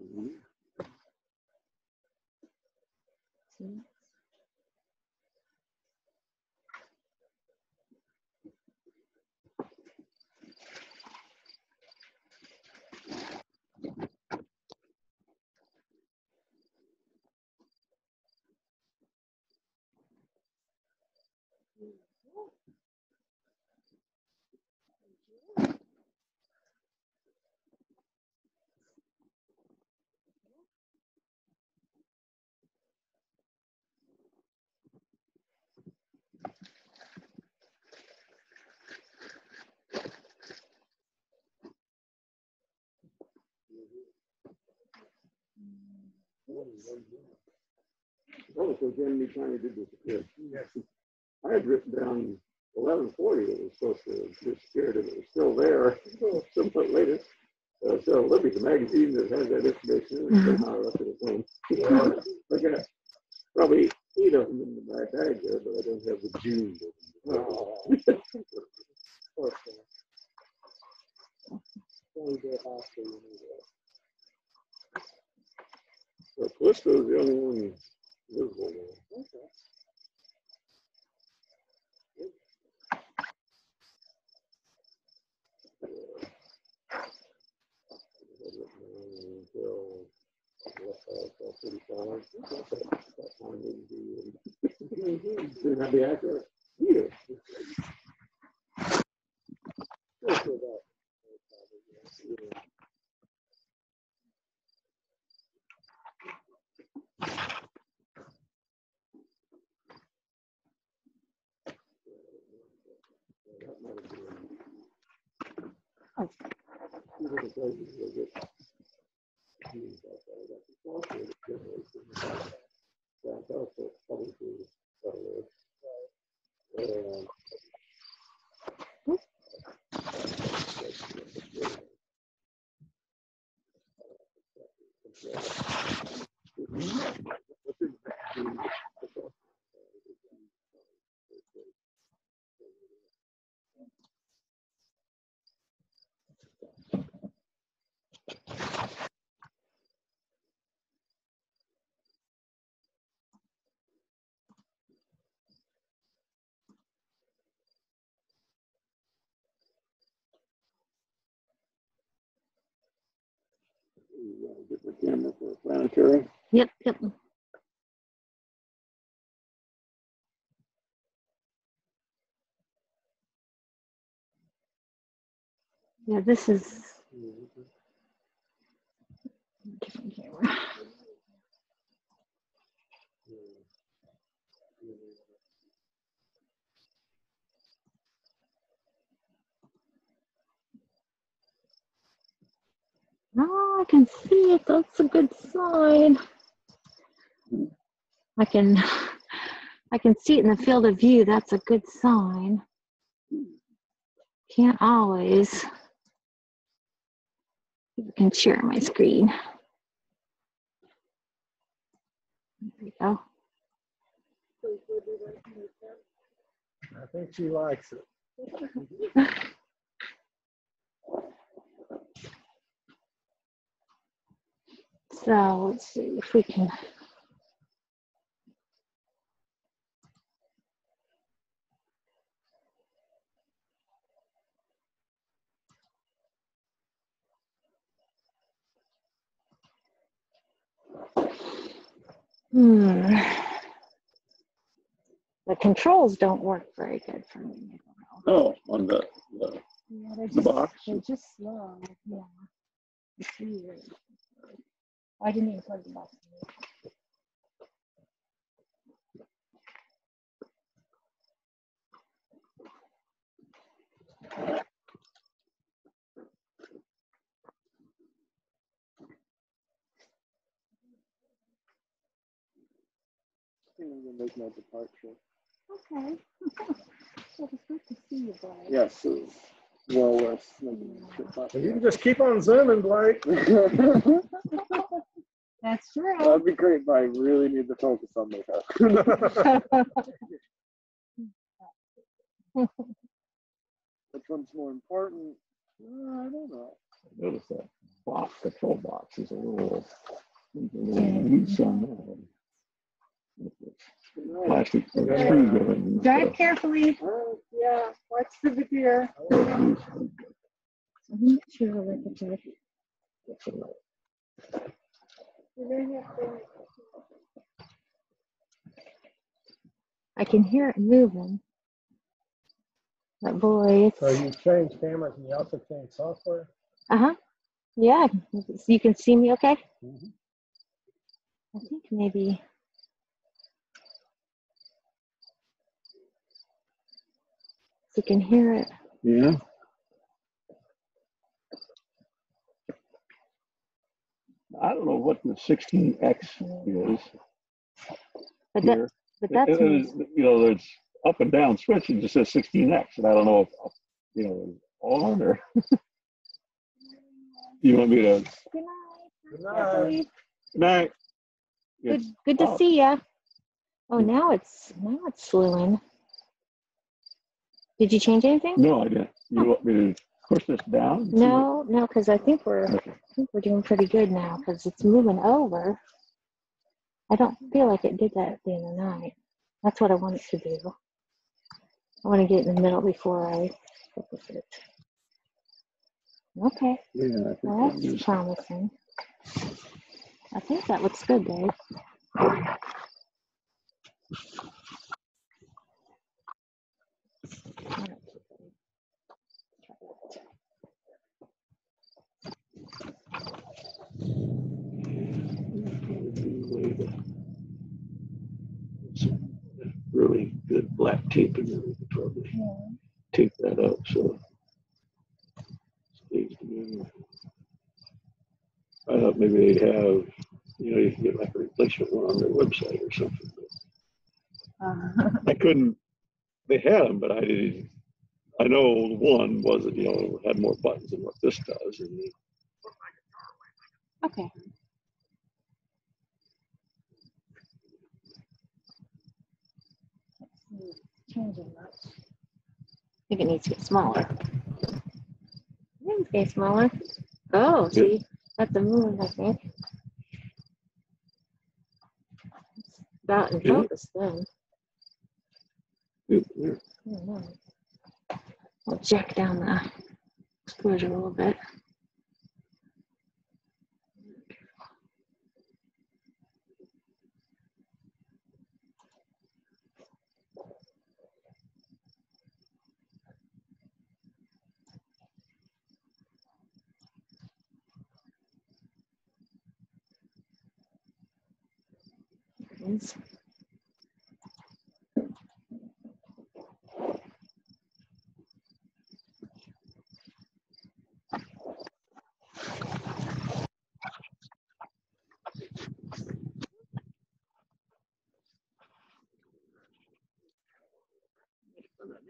Mm-hmm. That was so Jim trying to do disappear. Yes. I had written down 1140 it was supposed to disappear, and it was still there somewhat later. Uh, so Libby's the magazine that has that information. And somehow I left it at home. We're probably eat of them in the back bag there, but I don't have the June. Oh. okay. Only you. So Callisto's the only one visible there. Okay. Until uh, that be, accurate? For that. Yeah. Get the camera for planetary. Yep, yep. Yeah, this is different camera. Oh, I can see it. That's a good sign. I can, I can see it in the field of view. That's a good sign. Can't always. You can share my screen. There we go. I think she likes it. So let's see if we can. Hmm. The controls don't work very good for me. I don't know. Oh, on the, the, Yeah, the just, box. they're just slow. Yeah. It's weird. I didn't even plug the box. in. I'm gonna make my departure. Okay. well, it's good to see you, Blake. Yes, it's well worth making the trip. You can just keep on zooming, Blake. That's true. That'd be great, but I really need to focus on this. Which one's more important? Uh, I don't know. notice that box, the control box is a little, a little loose on that one. With the Plastic screw and Drive stuff. carefully. Uh, Yeah, watch the deer. I'm not sure what to do. That's. I can hear it moving. But boy, it's So you change cameras and you also change software? uh huh. Yeah, you can see me okay. Mhm. I think maybe. You can hear it. Yeah. I don't know what the sixteen X is. But that, but that's, And- and, You know, there's up and down switch, it just says sixteen X, and I don't know if, you know, on or. You want me to, good Good night. night. Kathleen. night? Good, good to off. see ya. Oh, now it's, now it's slewing. Did you change anything? No, I didn't. You oh. want me to push this down? No, no, because I think we're, Okay. I think we're doing pretty good now because it's moving over. I don't feel like it did that at the other night. That's what I want it to do. I want to get in the middle before I focus it. Okay, Yeah, well, that's just- promising. I think that looks good, Dave. some really good black tape in there. We could probably tape that up so stays together. I thought maybe they'd have, you know, you can get like a replacement one on their website or something. but uh-huh. I couldn't, they had them, but I didn't, I know one was, you know, had more buttons than what this does. And Okay. Changing much. I think it needs to get smaller. I think it's getting smaller. Oh, see, that's a move, I think. It's About in Yeah. focus then. Oop, there. I don't know. We'll jack down the exposure a little bit.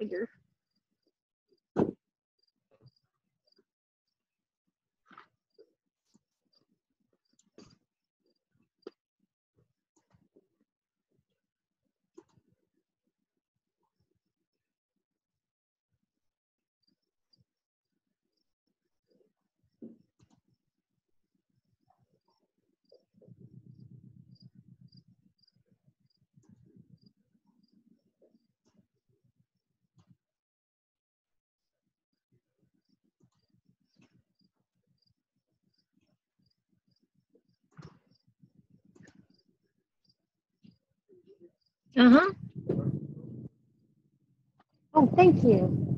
Make bigger. Uh-huh. Oh, thank you.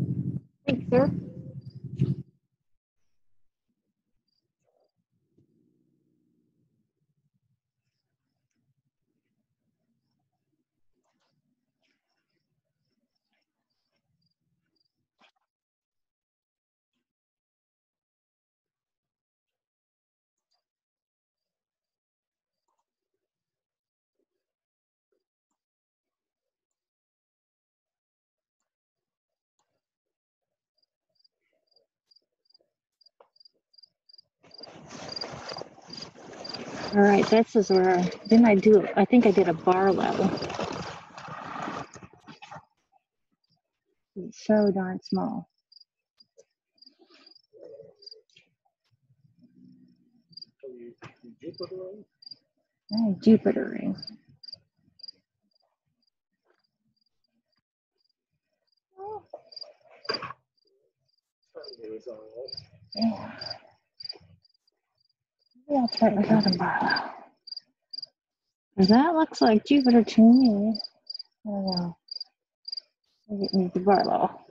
Thanks, sir. All right, this is where, didn't I do, I think I did a Barlow. It's so darn small. Oh, Jupiter ring. Yeah. Maybe I'll try it without a. 'Cause that looks like Jupiter to me. I don't know. Maybe it needs a Barlow.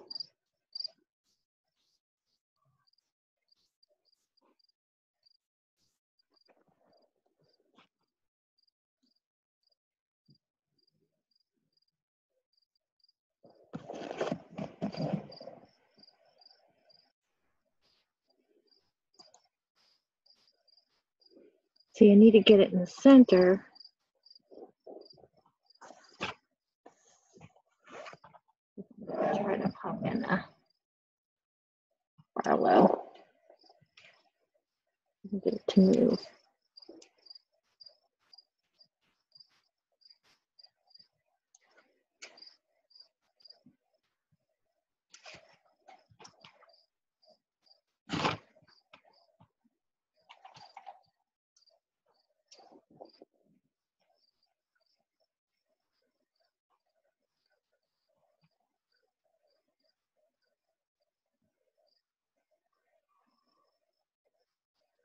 So you need to get it in the center. Try to pop in a Barlow. Get it to move.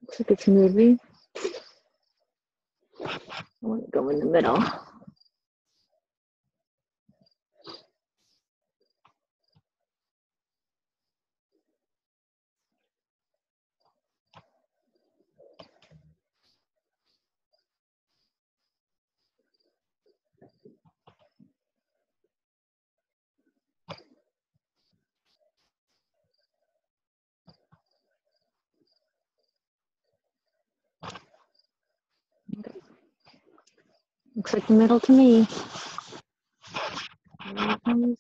Looks like it's moving. I want to go in the middle. Looks like the middle to me. Here comes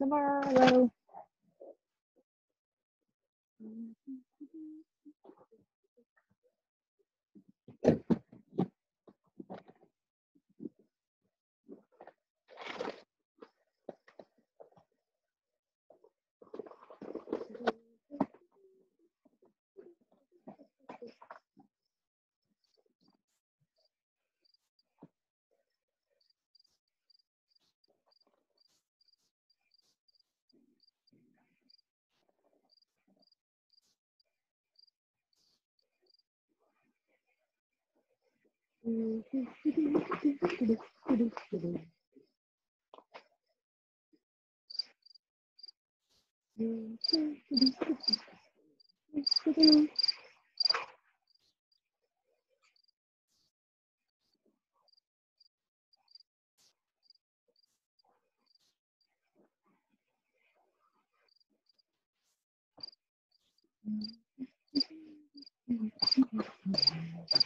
the Barlow.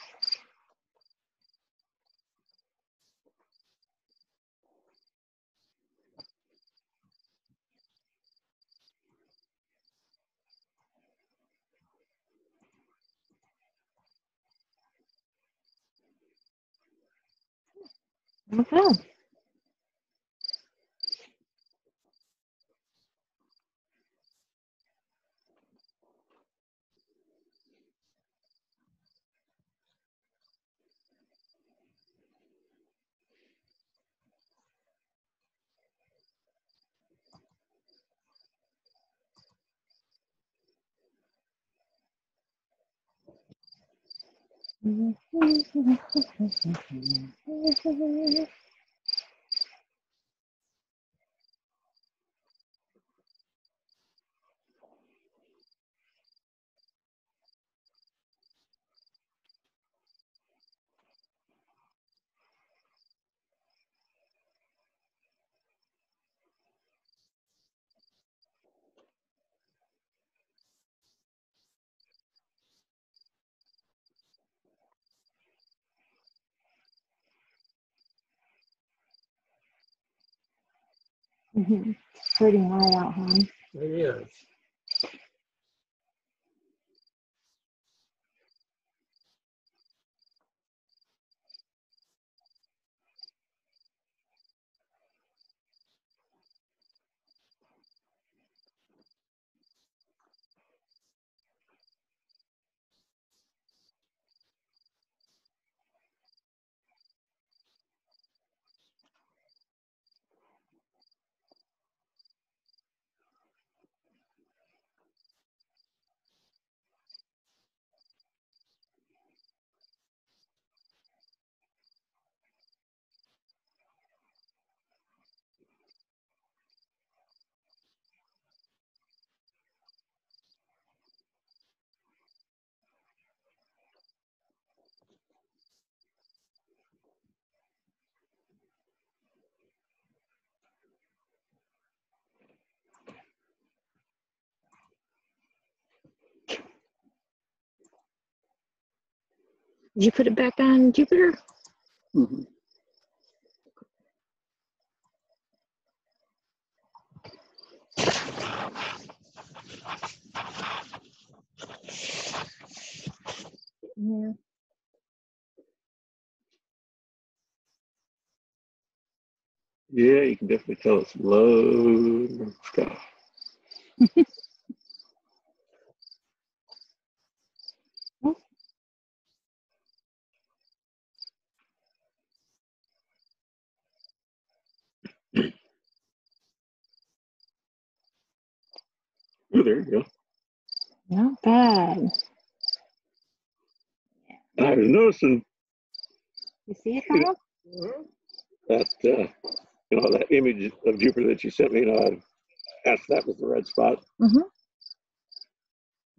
Okay. Mm-hmm. Mhm. Hurting right out, hon. It is. You put it back on Jupiter? Mhm. Yeah. Yeah, you can definitely tell it's low stuff. Oh, there you go. Not bad. I was noticing You see it, Carl? that, uh, you know, that image of Jupiter that you sent me, you know, I asked that was the red spot. Mhm.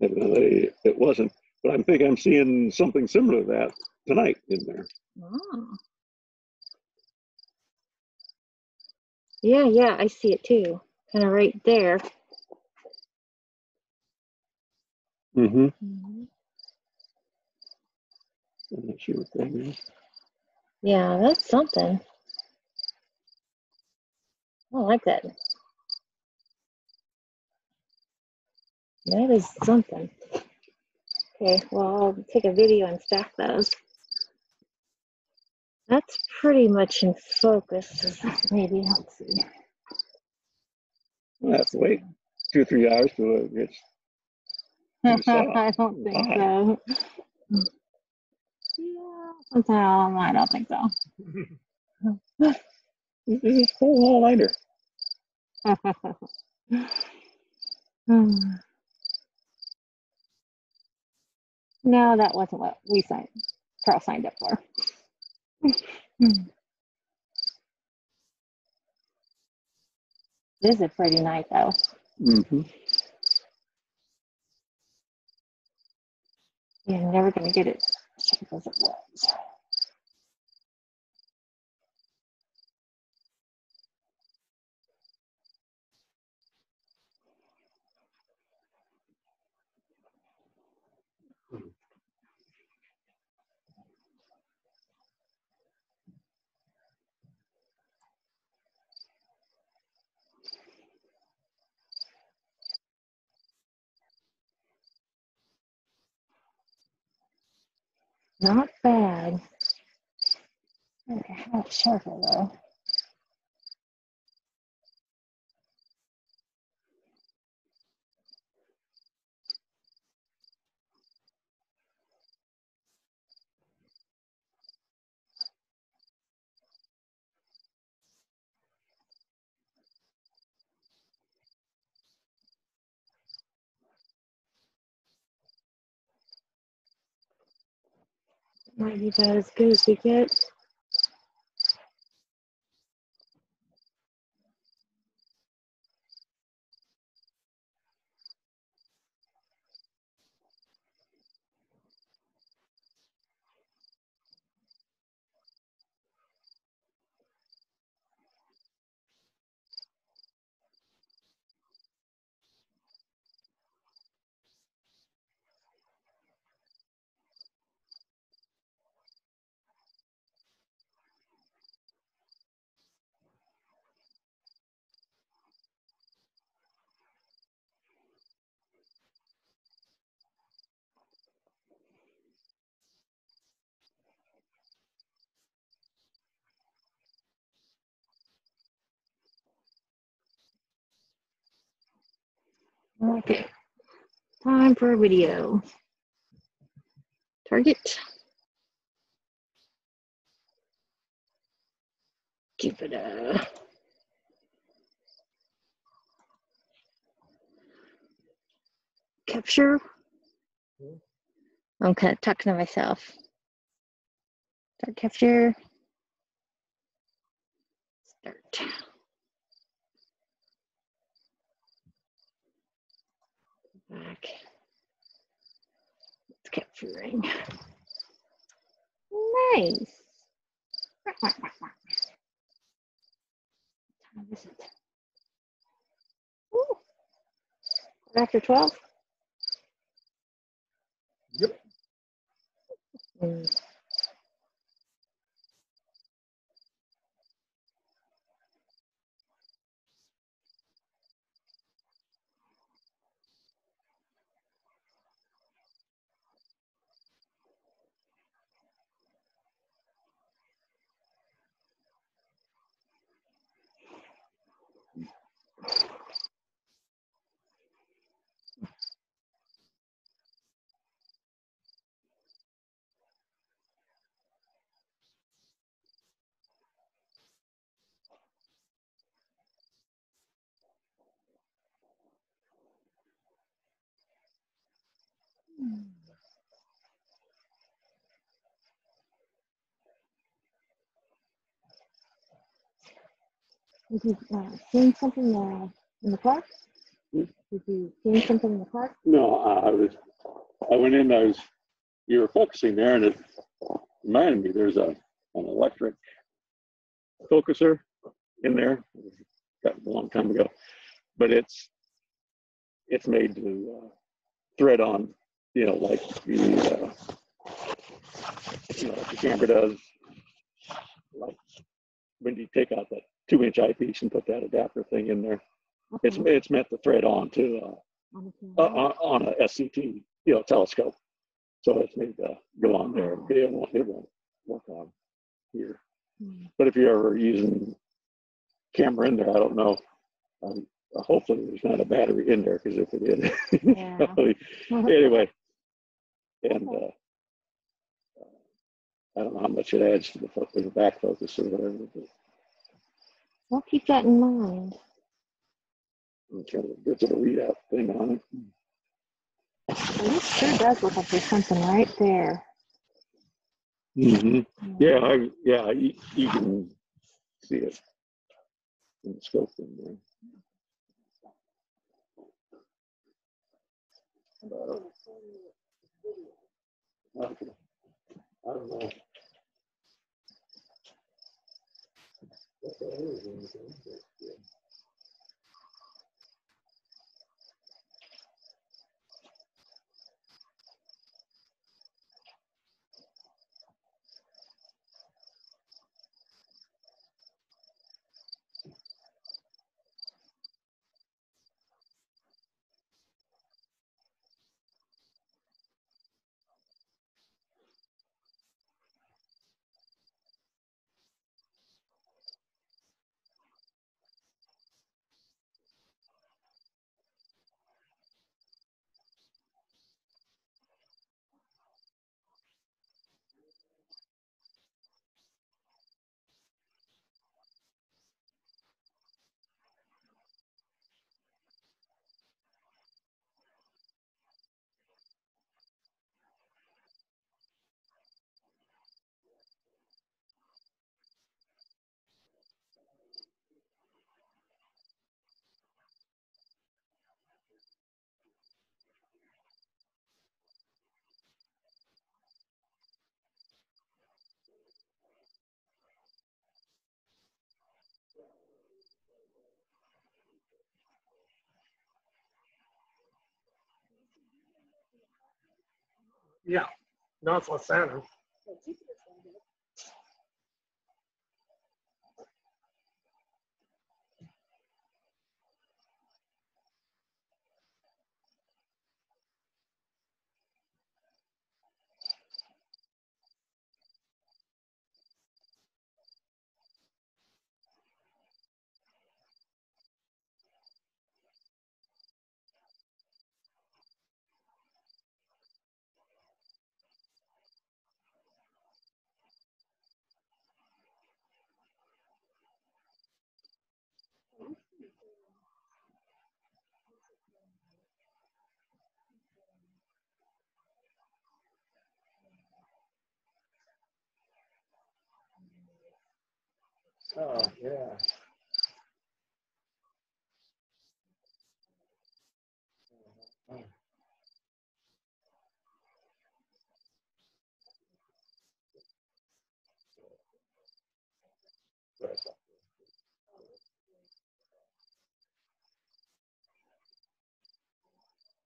Evidently, it wasn't, but I'm thinking I'm seeing something similar to that tonight in there. Oh. Yeah, yeah, I see it too. Kind of right there. Mm-hmm. Mhm. I'm not sure what that is. Yeah, that's something. I like that. That is something. Okay, well, I'll take a video and stack those. That's pretty much in focus. Maybe, let's see. I'll have to wait two or three hours till it gets. You saw it. I don't think so. Yeah, sometime I don't think so. This is a full all nighter. No, that wasn't what we signed. Carl signed up for. This is a pretty night, though. Mhm. You're never going to get it as it was. Not bad. Okay, how much sharper though? Might be about as good as we get. Okay. Time for a video. Target. Jupiter. Capture. I'm kind of talking to myself. Start capture. Start. Back. It's capturing. Nice. What time is it? Ooh. After 12? Yep. Mm. Have you uh, something uh, in the park? Have you seen something in the park? No, I was, I went in, I was, you were focusing there and it reminded me, there's a, an electric focuser in there. Got a long time ago, but it's, it's made to uh, thread on, you know, like the, uh, you know, like the camera does. Like when you take out that two inch eyepiece and put that adapter thing in there, it's, Okay, it's meant to thread on to, uh, on the uh, on, on a SCT, you know, telescope. So it's made to go on there. It won't, it won't work on here. Hmm. But if you're ever using camera in there, I don't know. Um, hopefully there's not a battery in there because if it is, Yeah. anyway. And uh, I don't know how much it adds to the, the back focus or whatever. I'll keep that in mind. it's got a digital readout thing on it. Well, This sure does look like there's something right there. Mm-hmm. Yeah, I, yeah, you, you can see it in the scope in there. Okay. I don't know. What that is, anything, but, yeah. Yeah, North Lasana. Oh, yeah.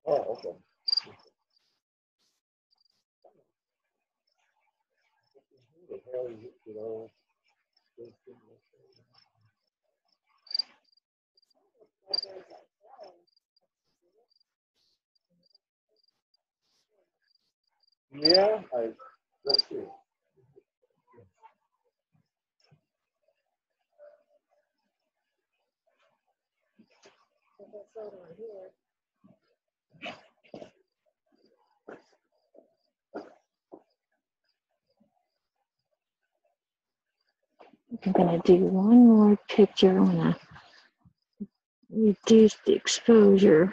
Oh, okay. Who the hell you know? Yeah, I, let's see. I'm gonna do one more picture. I'm gonna reduce the exposure.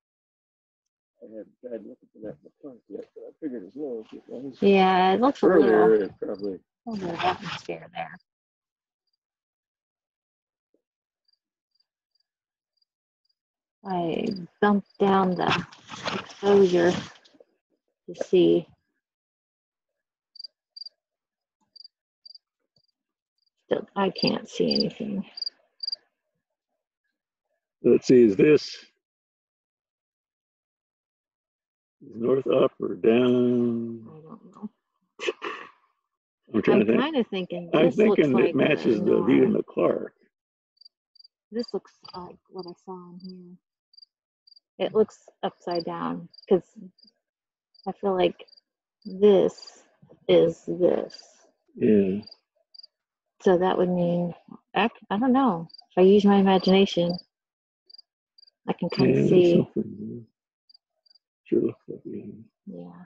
I haven't tried looking for that in the front yet, but I figured as well as it was yeah, it looks a little, earlier, it probably, a little atmosphere there. I bumped down the exposure to see. Still, I can't see anything. let's see, is this north up or down? I don't know. I'm trying I'm to think. kind of thinking I'm this looks thinking like it matches the view in the Clark. This looks like what I saw in here. It looks upside down because I feel like this is this. Yeah. So that would mean, I, I don't know. If I use my imagination, I can kind yeah, of see. something looks yeah.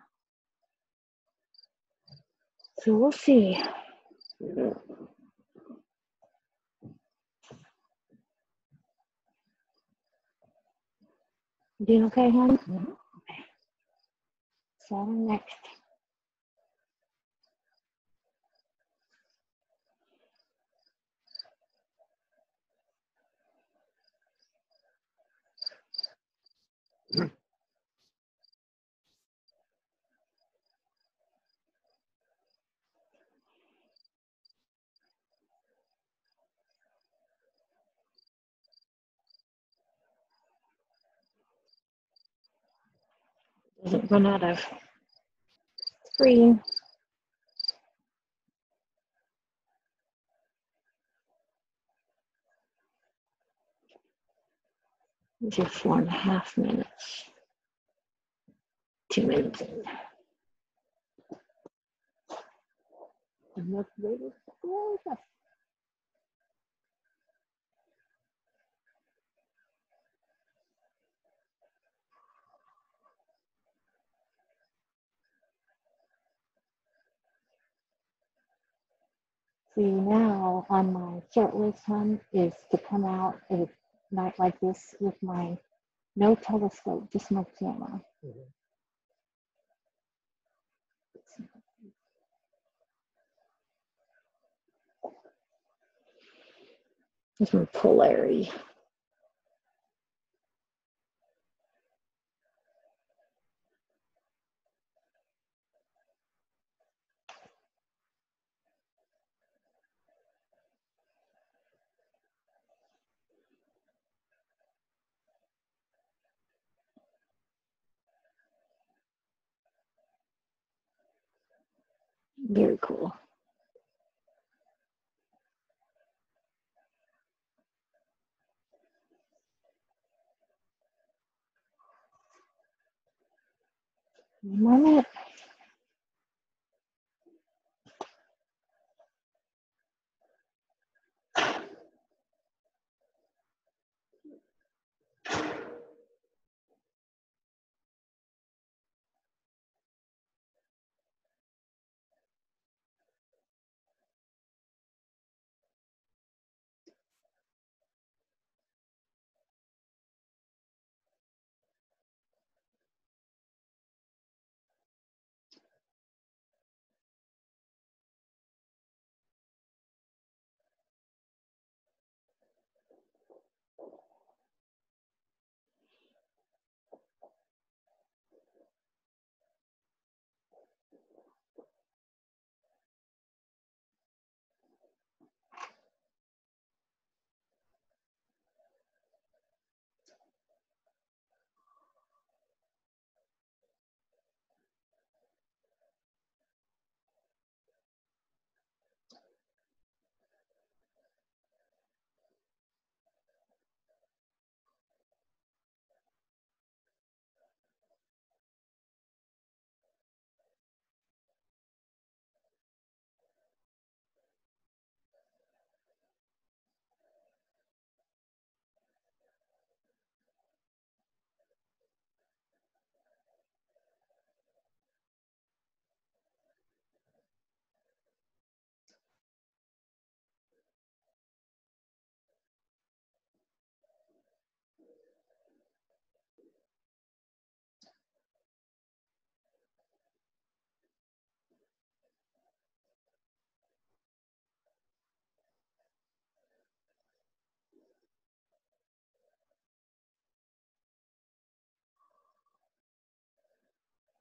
So we'll see. Yeah. Doing okay, hon? Mm-hmm. Okay. Saturn next. Doesn't run out of screen. These four and a half minutes. Two minutes in. And See now on my short list hunt is to come out a night like this with my no telescope, just my camera. There's my polarity. Very cool. Moment.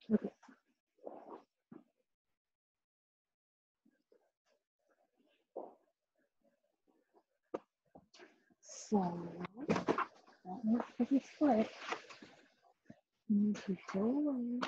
So that looks pretty slick. Need to show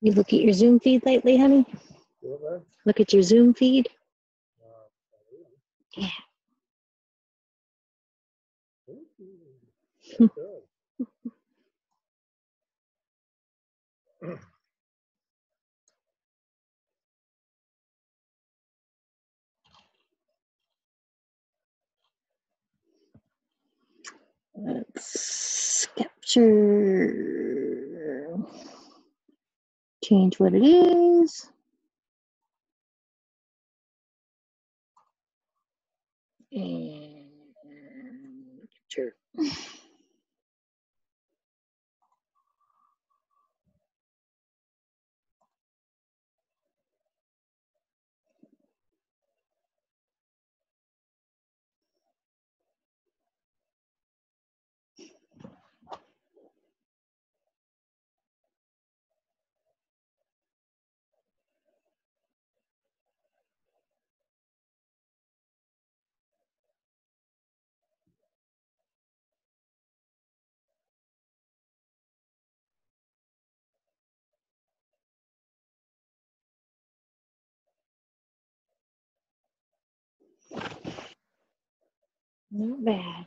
You look at your Zoom feed lately, honey? Look at your Zoom feed. Yeah. Thank you. Good. Let's capture. Change what it is. And capture. nếu bà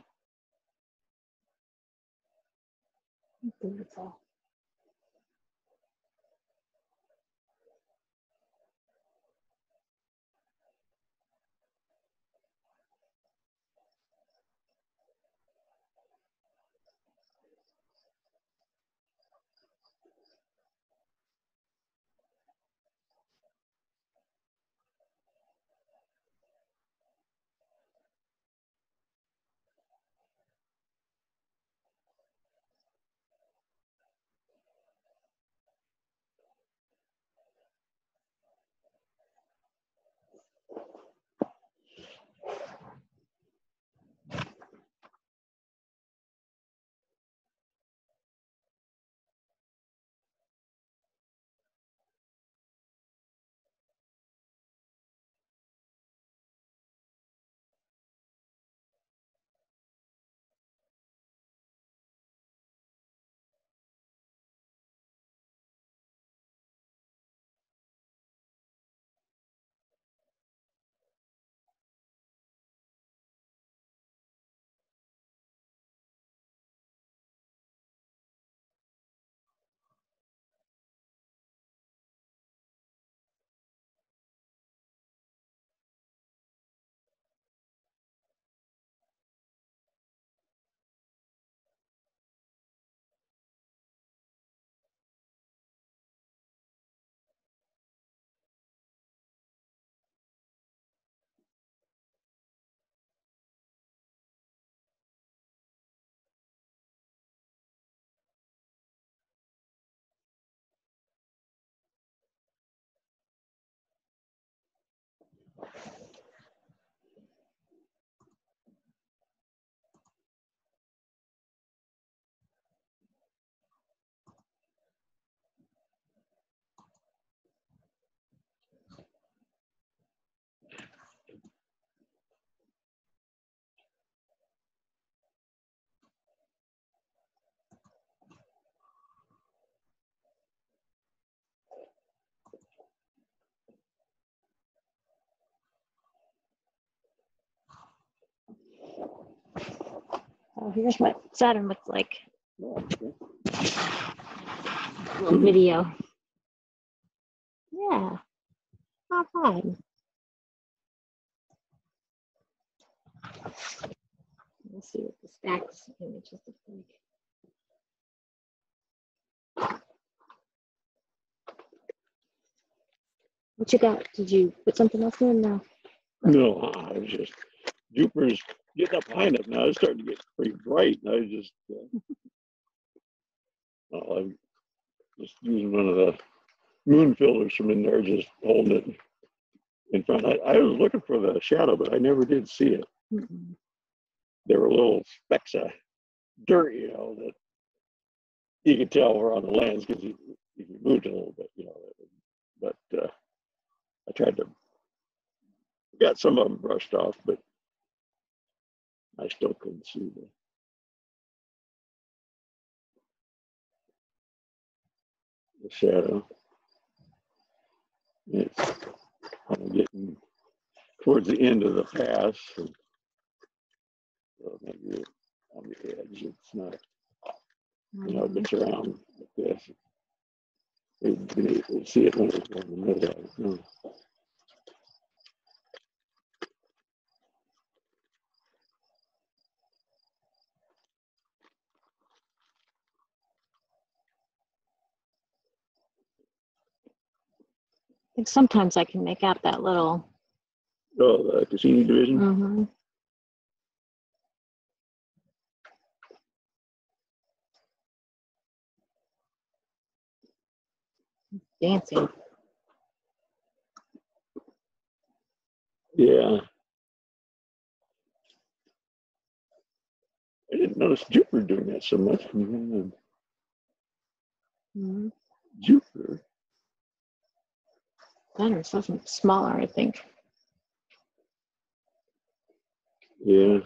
tự do Oh, here's what Saturn looks like on video. Yeah, not bad. Let's see what the stacks images look like. What you got? Did you put something else in? No. No, I was just, Jupiter's getting up high enough now. It's starting to get pretty bright. And I just, uh, well, I'm just using one of the moon filters from in there, just holding it in front. I, I was looking for the shadow, but I never did see it. There were little specks of dirt, you know, that you could tell were on the lens because you, you moved a little bit, you know. But uh, I tried to got some of them brushed off, but I still couldn't see the. The shadow. It's kind of getting towards the end of the pass. So maybe on the edge, it's not, you know, mm-hmm. it gets around like this. You you can see it when it's in the middle. I don't know. Sometimes I can make out that little. Oh, the Cassini division. Mhm. Dancing. Yeah. I didn't notice Jupiter doing that so much. Mhm. Mhm then or something smaller, I think. Yeah.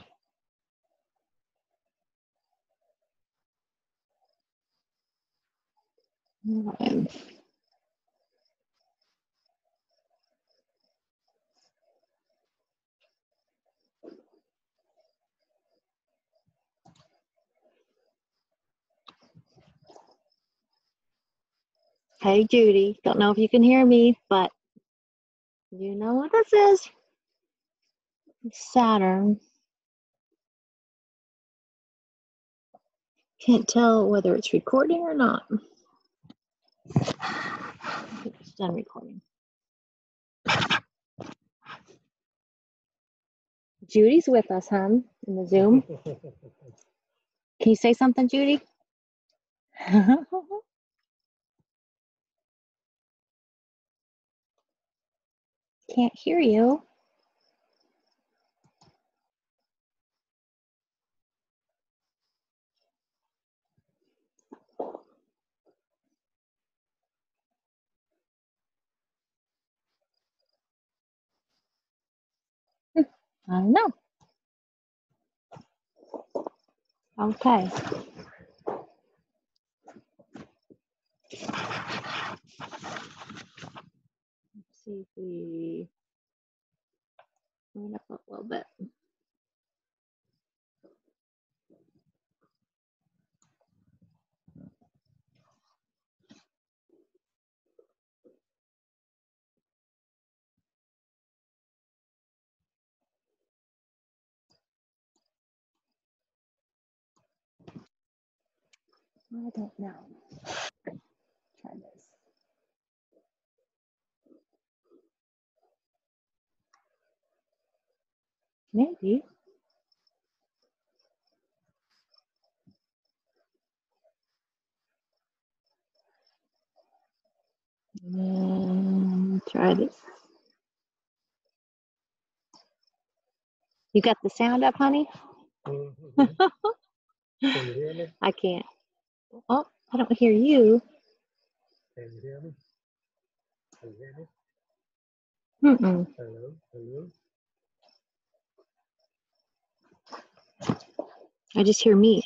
Hey, Judy. Don't know if you can hear me, but you know what this is. Saturn. Can't tell whether it's recording or not. It's done recording. Judy's with us, huh? In the Zoom. Can you say something, Judy? Can't hear you. I don't know. Okay. See if we it up a little bit. I don't know. Try this. Maybe. And try this. You got the sound up, honey? Mhm. Can you hear me? I can't. Oh, I don't hear you. Can you hear me? Can you hear me? Mm-mm. Hello, hello. I just hear me.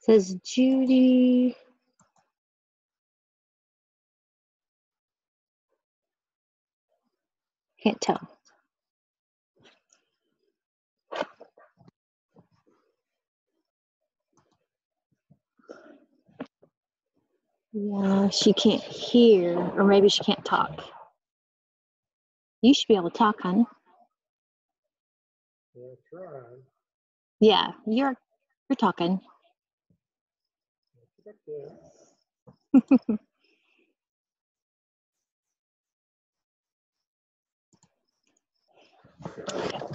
Says Judy. Can't tell. Yeah, she can't hear, or maybe she can't talk. You should be able to talk, honey. Yeah. Yeah, you're you're talking.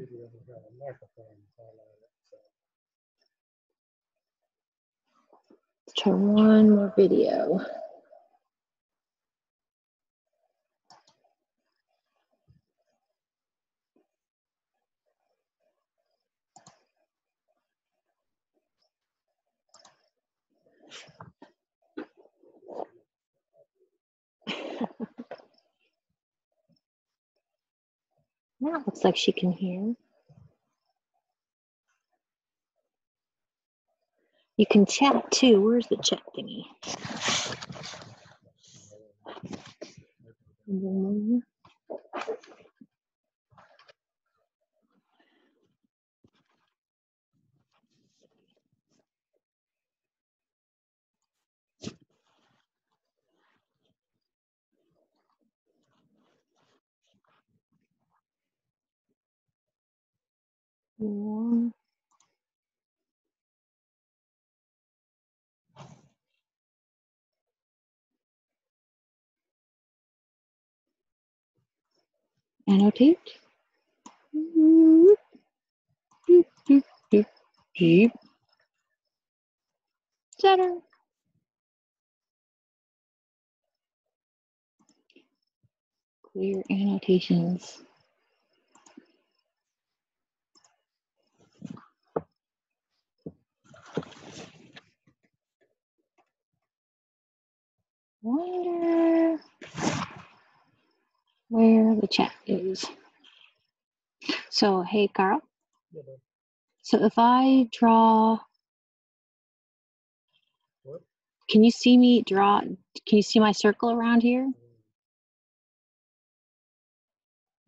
A microphone so. Let's try one more video. Now it looks like she can hear. You can chat too. Where's the chat thingy? Yeah. Annotate. Doop, doop, doop, doop. Center. Clear annotations. Wonder where the chat is. So, hey, Carl. Yeah, So if I draw, what? can you see me draw? Can you see my circle around here?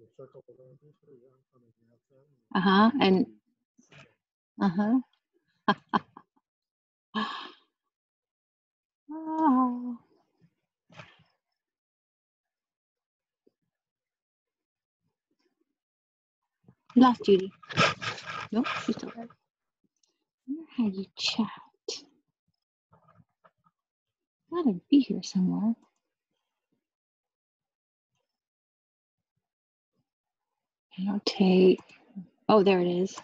The circle around this, or yeah, on the outside. Uh huh. And uh huh. oh. Lost Judy. Nope, she's still there. Wonder how you chat. Gotta be here somewhere. Annotate. Oh, there it is.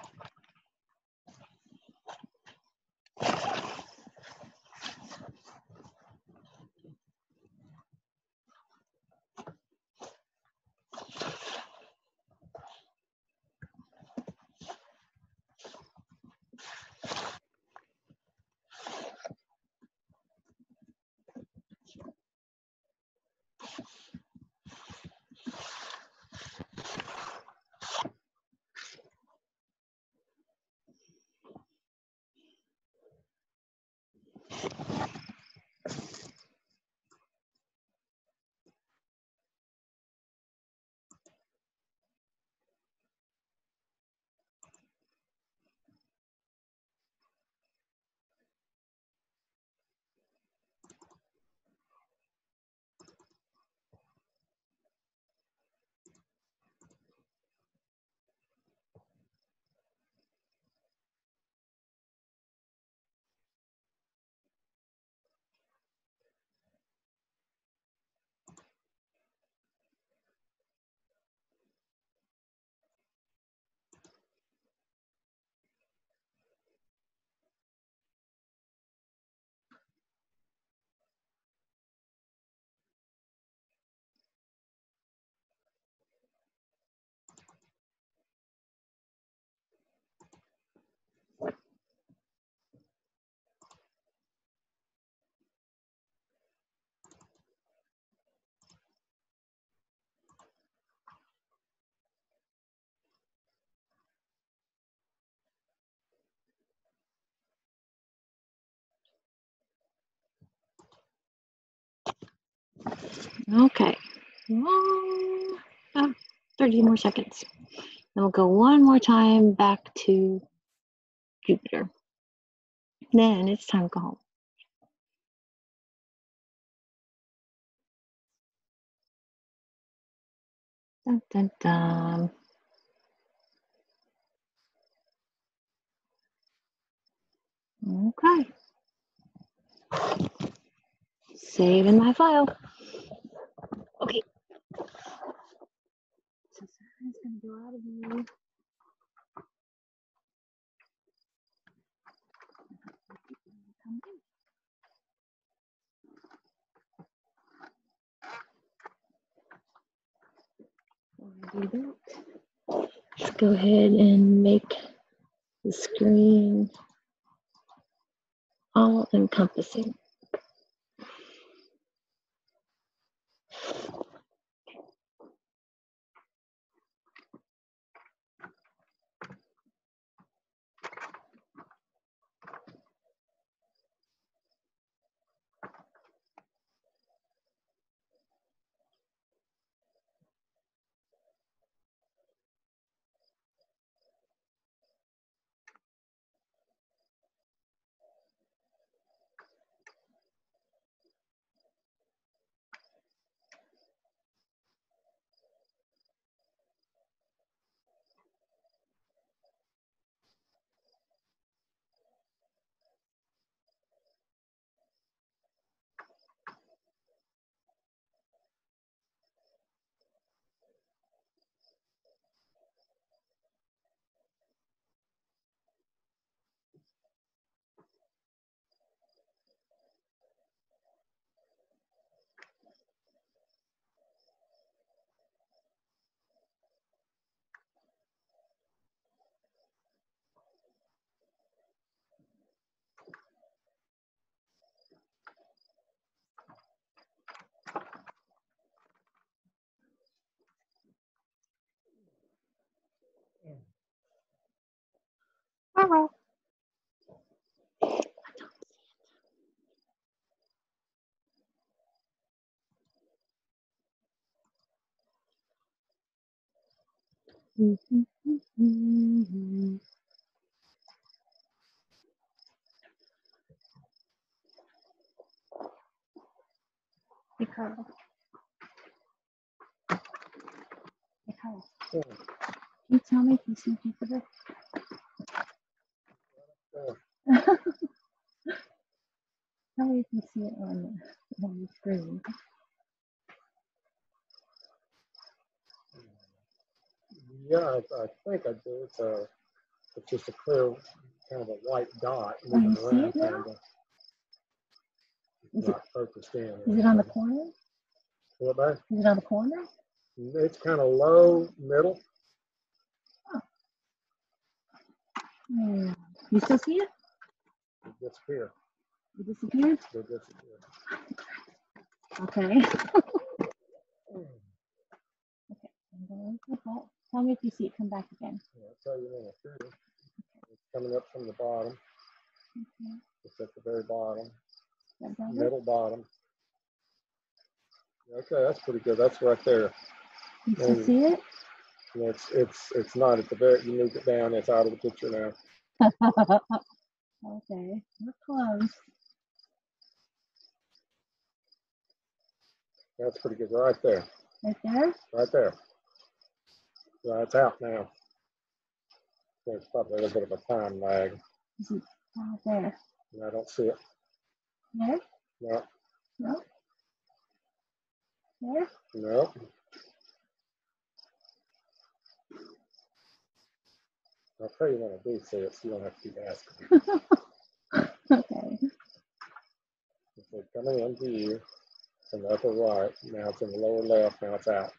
Okay. One, oh, 30 more seconds. Then we'll go one more time back to Jupiter. Then it's time to go home. Dun, dun, dun. Okay. Save in my file. Okay. So Sarah's gonna go out of here. Come in. While I do that, Let's go ahead and make the screen all encompassing. Carl. Hey, Carl. Yeah. Can you tell me if you see Jupiter? Tell if you see it on the, on the screen. Yeah, I, I think I do. It's a, it's just a clear, kind of a white dot Oh, you moving see around. it now? kinda. Is it- focused in. Is it on the corner? What about? Is it on the corner? It's kind of low, middle. Hmm. You still see it? It disappear. It disappeared? It disappear. Okay. I'm going to that. Tell me if you see it come back again. Yeah, I'll tell you in a few. It's coming up from the bottom. Okay. It's at the very bottom, That middle bottom. Okay, that's pretty good. That's right there. You still see it? It's, it's, it's not at the very, you moved it down. It's out of the picture now. okay, we're close. That's pretty good. Right there. Right there? Right there. It's out now. There's probably a little bit of a time lag. Is it out there? I don't see it. There? No, No? There? no. I'll tell you when I do so you don't have to keep asking. Okay. It's coming into you from the upper right. Now it's in the lower left. Now it's out.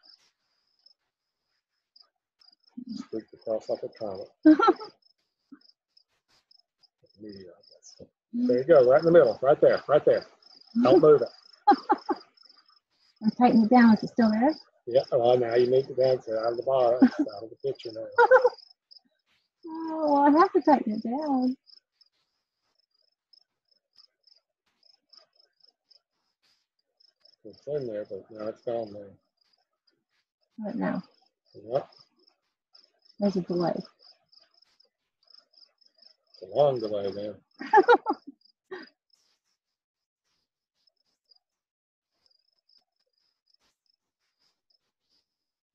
Streaked across like a comet. Meteor, I guess. There you go, right in the middle, right there, right there. Don't move it. I'm tightening it down. Is it still there? Yeah, well, now you need to dance it out of the it's out of the picture now. Oh, I have to tighten it down. It's in there, but now it's gone there. Right now. Yep, There's a delay. it's a long delay there.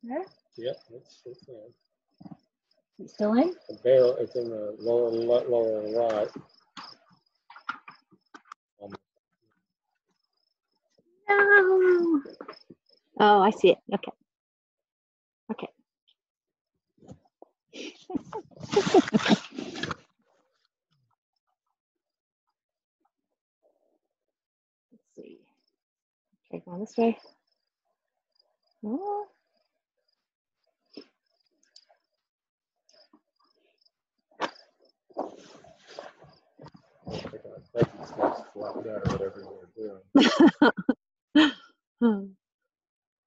There? Yep, it's, it's in. Is it still in? The barrel, it's in the lower, lower right. Um, No. Oh, I see it. Okay. Okay. Let's see. Okay, going this way. Oh, I think I think it's a lot better, whatever you're doing.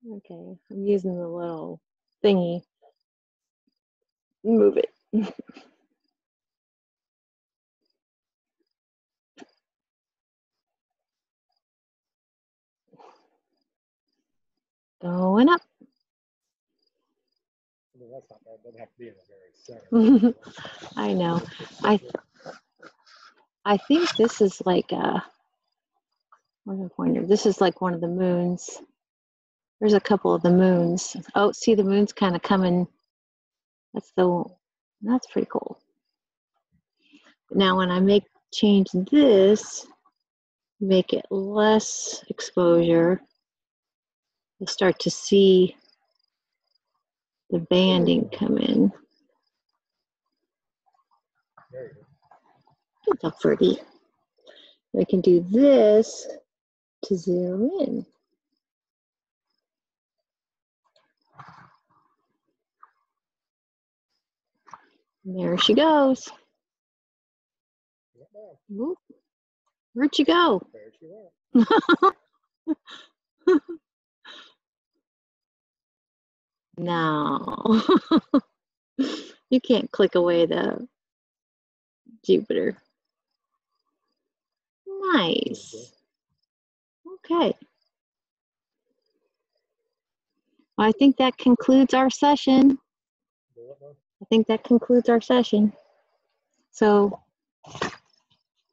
Okay, I'm using the little thingy. Move it. Going up. I mean, that's not bad, it have to be in the very. I know. I I think this is like a the pointer? This is like one of the moons. There's a couple of the moons. Oh, see the moon's kind of coming. That's the that's pretty cool. Now when I make change this, make it less exposure, you'll start to see the banding come in. There you go. It's all can do this to zoom in. And there she goes. Whoop. Where'd you go? There she went. No. you can't click away the Jupiter. Nice. Okay. Well, I think that concludes our session. I think that concludes our session. So,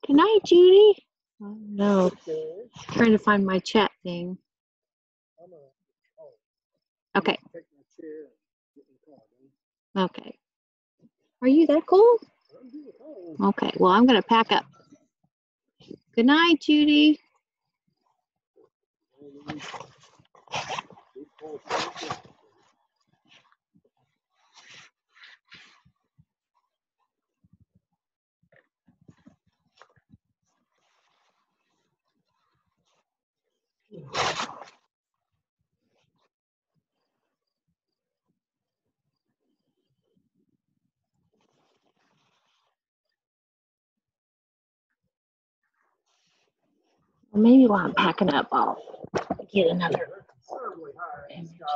good night, Judy. Oh, no, trying to find my chat thing. Okay, okay. Are you that? Cold. Okay, well, I'm gonna pack up. Good night, Judy. Well, maybe while I'm packing up, I'll get another. They're considerably higher in the sky,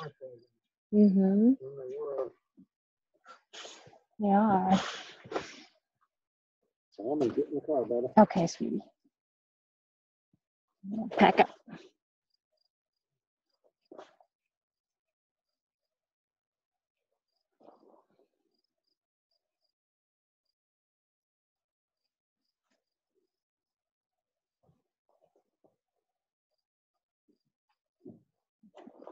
aren't they, Mm-hmm. they were? Yeah. So I'm gonna get in the car, brother. Okay, sweetie. Pack up.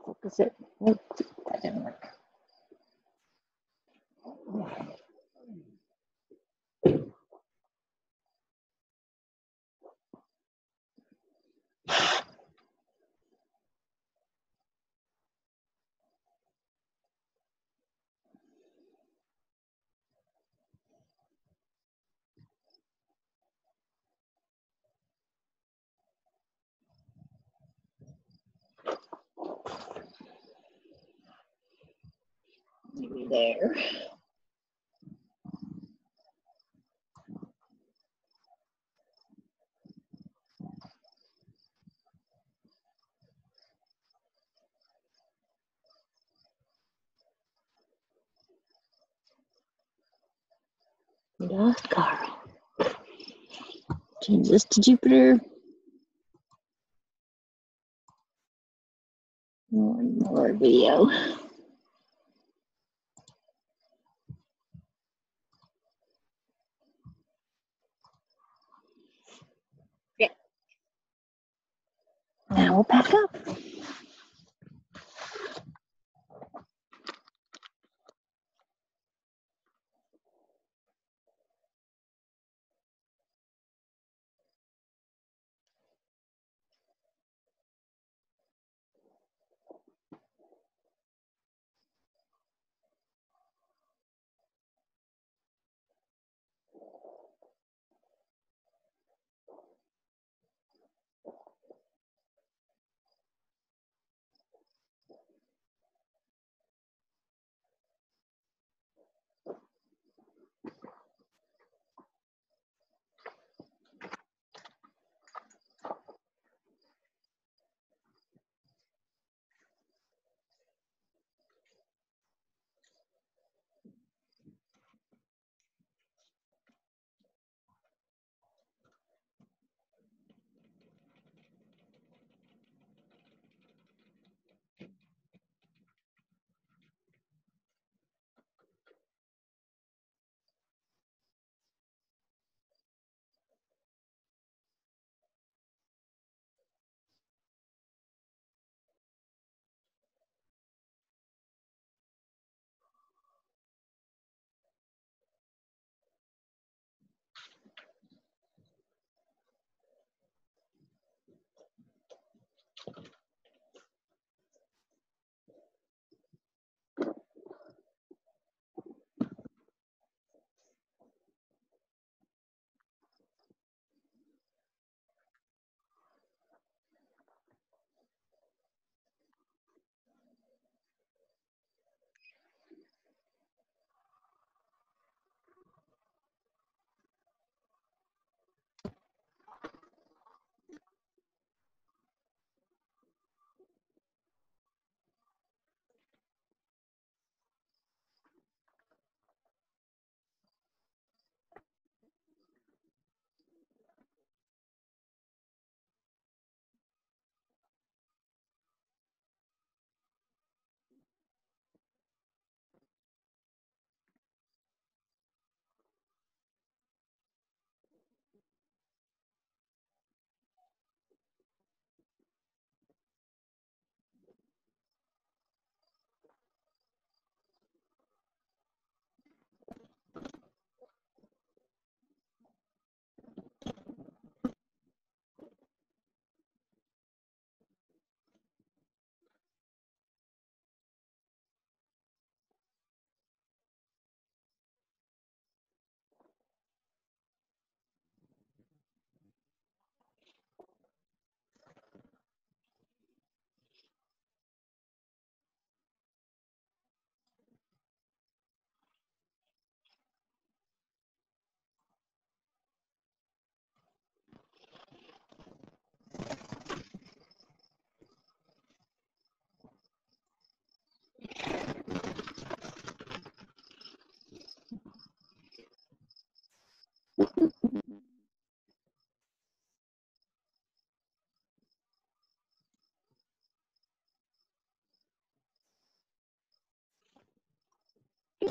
Focus it. That didn't work. Maybe there. Yeah, Carl. Change this to Jupiter. And more video.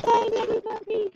Night, everybody.